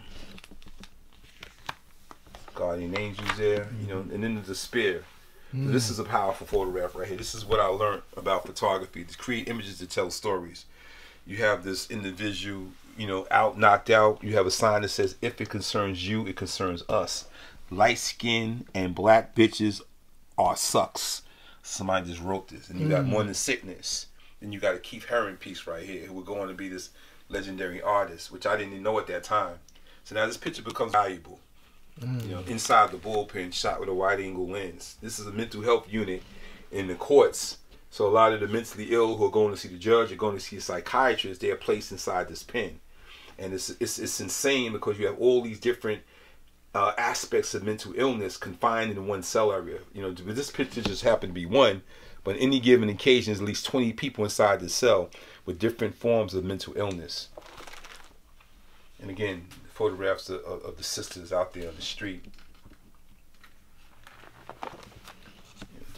guardian angels there, you know, and then the despair. Mm. This is a powerful photograph right here. This is what I learned about photography: to create images to tell stories. You have this individual, you know, out, knocked out. You have a sign that says, "If it concerns you, it concerns us." Light skin and black bitches are sucks. Somebody just wrote this, and you mm. got more than sickness. Then you got a Keith Haring piece right here, who we're going to be this legendary artist, which I didn't even know at that time. So now this picture becomes valuable. Mm. You know, inside the bullpen, shot with a wide angle lens. This is a mental health unit in the courts. So a lot of the mentally ill who are going to see the judge are going to see a psychiatrist. They are placed inside this pen, and it's it's, it's insane because you have all these different uh, aspects of mental illness confined in one cell area. You know, this picture just happened to be one, but any given occasion, there's at least 20 people inside the cell with different forms of mental illness. And again, photographs of, of the sisters out there on the street.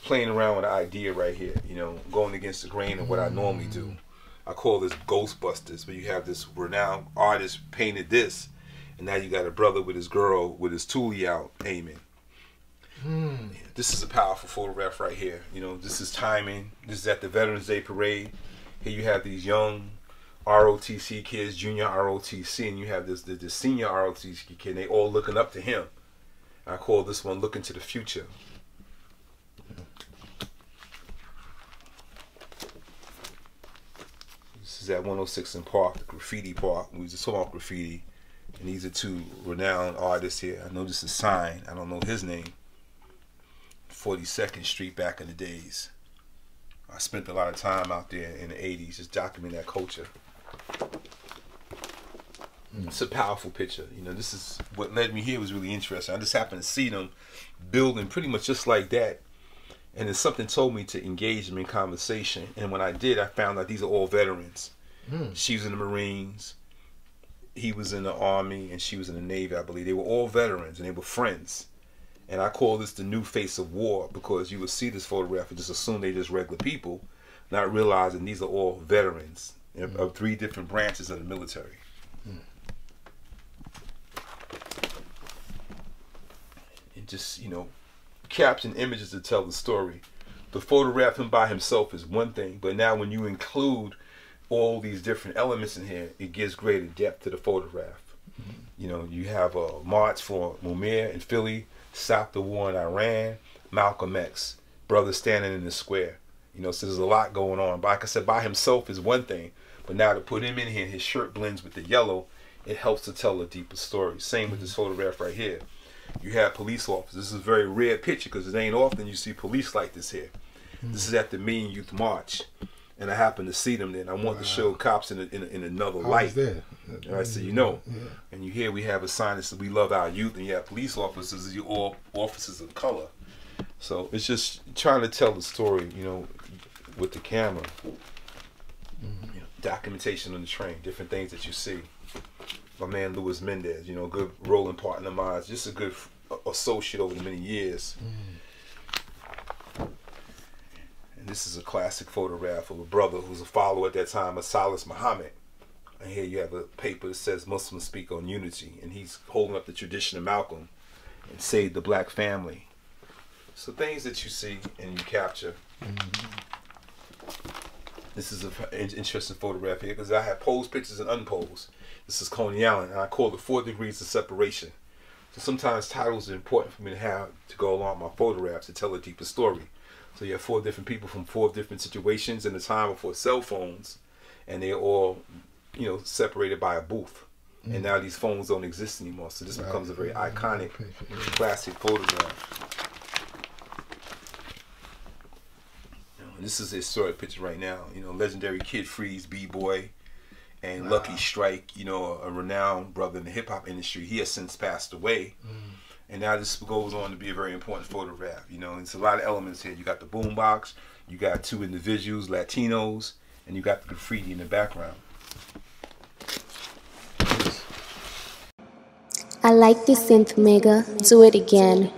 Playing around with the idea right here, you know, going against the grain of what I normally do. I call this Ghostbusters, but you have this renowned artist painted this, and now you got a brother with his girl with his toolie out aiming. Hmm. This is a powerful photograph right here. You know, this is timing. This is at the Veterans Day parade. Here you have these young ROTC kids, junior ROTC, and you have this the, senior ROTC kid, and they all looking up to him. I call this one looking to the future. This is at 106 in Park, the graffiti park. We just talking about graffiti. And these are two renowned artists here. I know this is Sign. I don't know his name. 42nd Street back in the days. I spent a lot of time out there in the 80s just documenting that culture. Mm. It's a powerful picture. You know, this is what led me here was really interesting. I just happened to see them building pretty much just like that. And then something told me to engage them in conversation. And when I did, I found out these are all veterans. Mm. She was in the Marines, he was in the Army, and she was in the Navy, I believe. They were all veterans and they were friends. And I call this the new face of war because you would see this photograph and just assume they're just regular people, not realizing these are all veterans mm. of three different branches of the military. Mm. And just, you know, caption images to tell the story. The photograph him by himself is one thing, but now when you include all these different elements in here, it gives greater depth to the photograph. Mm-hmm. You know, you have a march for Mumia in Philly, Stop the War in Iran, Malcolm X, brother standing in the square. You know, so there's a lot going on. But like I said, by himself is one thing, but now to put him in here, his shirt blends with the yellow, it helps to tell a deeper story. Same with this photograph right here. You have police officers. This is a very rare picture because it ain't often you see police like this here. Mm-hmm. This is at the Mean Youth March and I happened to see them then. I want wow. to show cops in, a, in, a, in another How light. There? All right, so you know, yeah. and you hear we have a sign that says we love our youth, and you have police officers, you all officers of color. So it's just trying to tell the story, you know, with the camera, mm-hmm. you know, documentation on the train, different things that you see. My man Luis Mendez, you know, good rolling partner of mine, just a good associate over the many years. Mm and this is a classic photograph of a brother who's a follower at that time of Silis Muhammad. And here you have a paper that says Muslims speak on unity, and he's holding up the tradition of Malcolm and save the black family. So things that you see and you capture. Mm-hmm. This is an interesting photograph here because I have posed pictures and unposed. This is Coney Island, and I call it four degrees of separation. So sometimes titles are important for me to have to go along with my photographs to tell a deeper story. So you have four different people from four different situations in the time before cell phones, and they're all, you know, separated by a booth. Mm. And now these phones don't exist anymore. So this right. becomes a very iconic, classic photograph. This is a historic picture right now. You know, legendary Kid Freeze, B Boy, and wow. Lucky Strike. You know, a, a, renowned brother in the hip hop industry. He has since passed away. Mm and now this goes on to be a very important photograph. You know, it's a lot of elements here. You got the boombox, you got two individuals, Latinos, and you got the graffiti in the background. I like this synth mega. Do it again.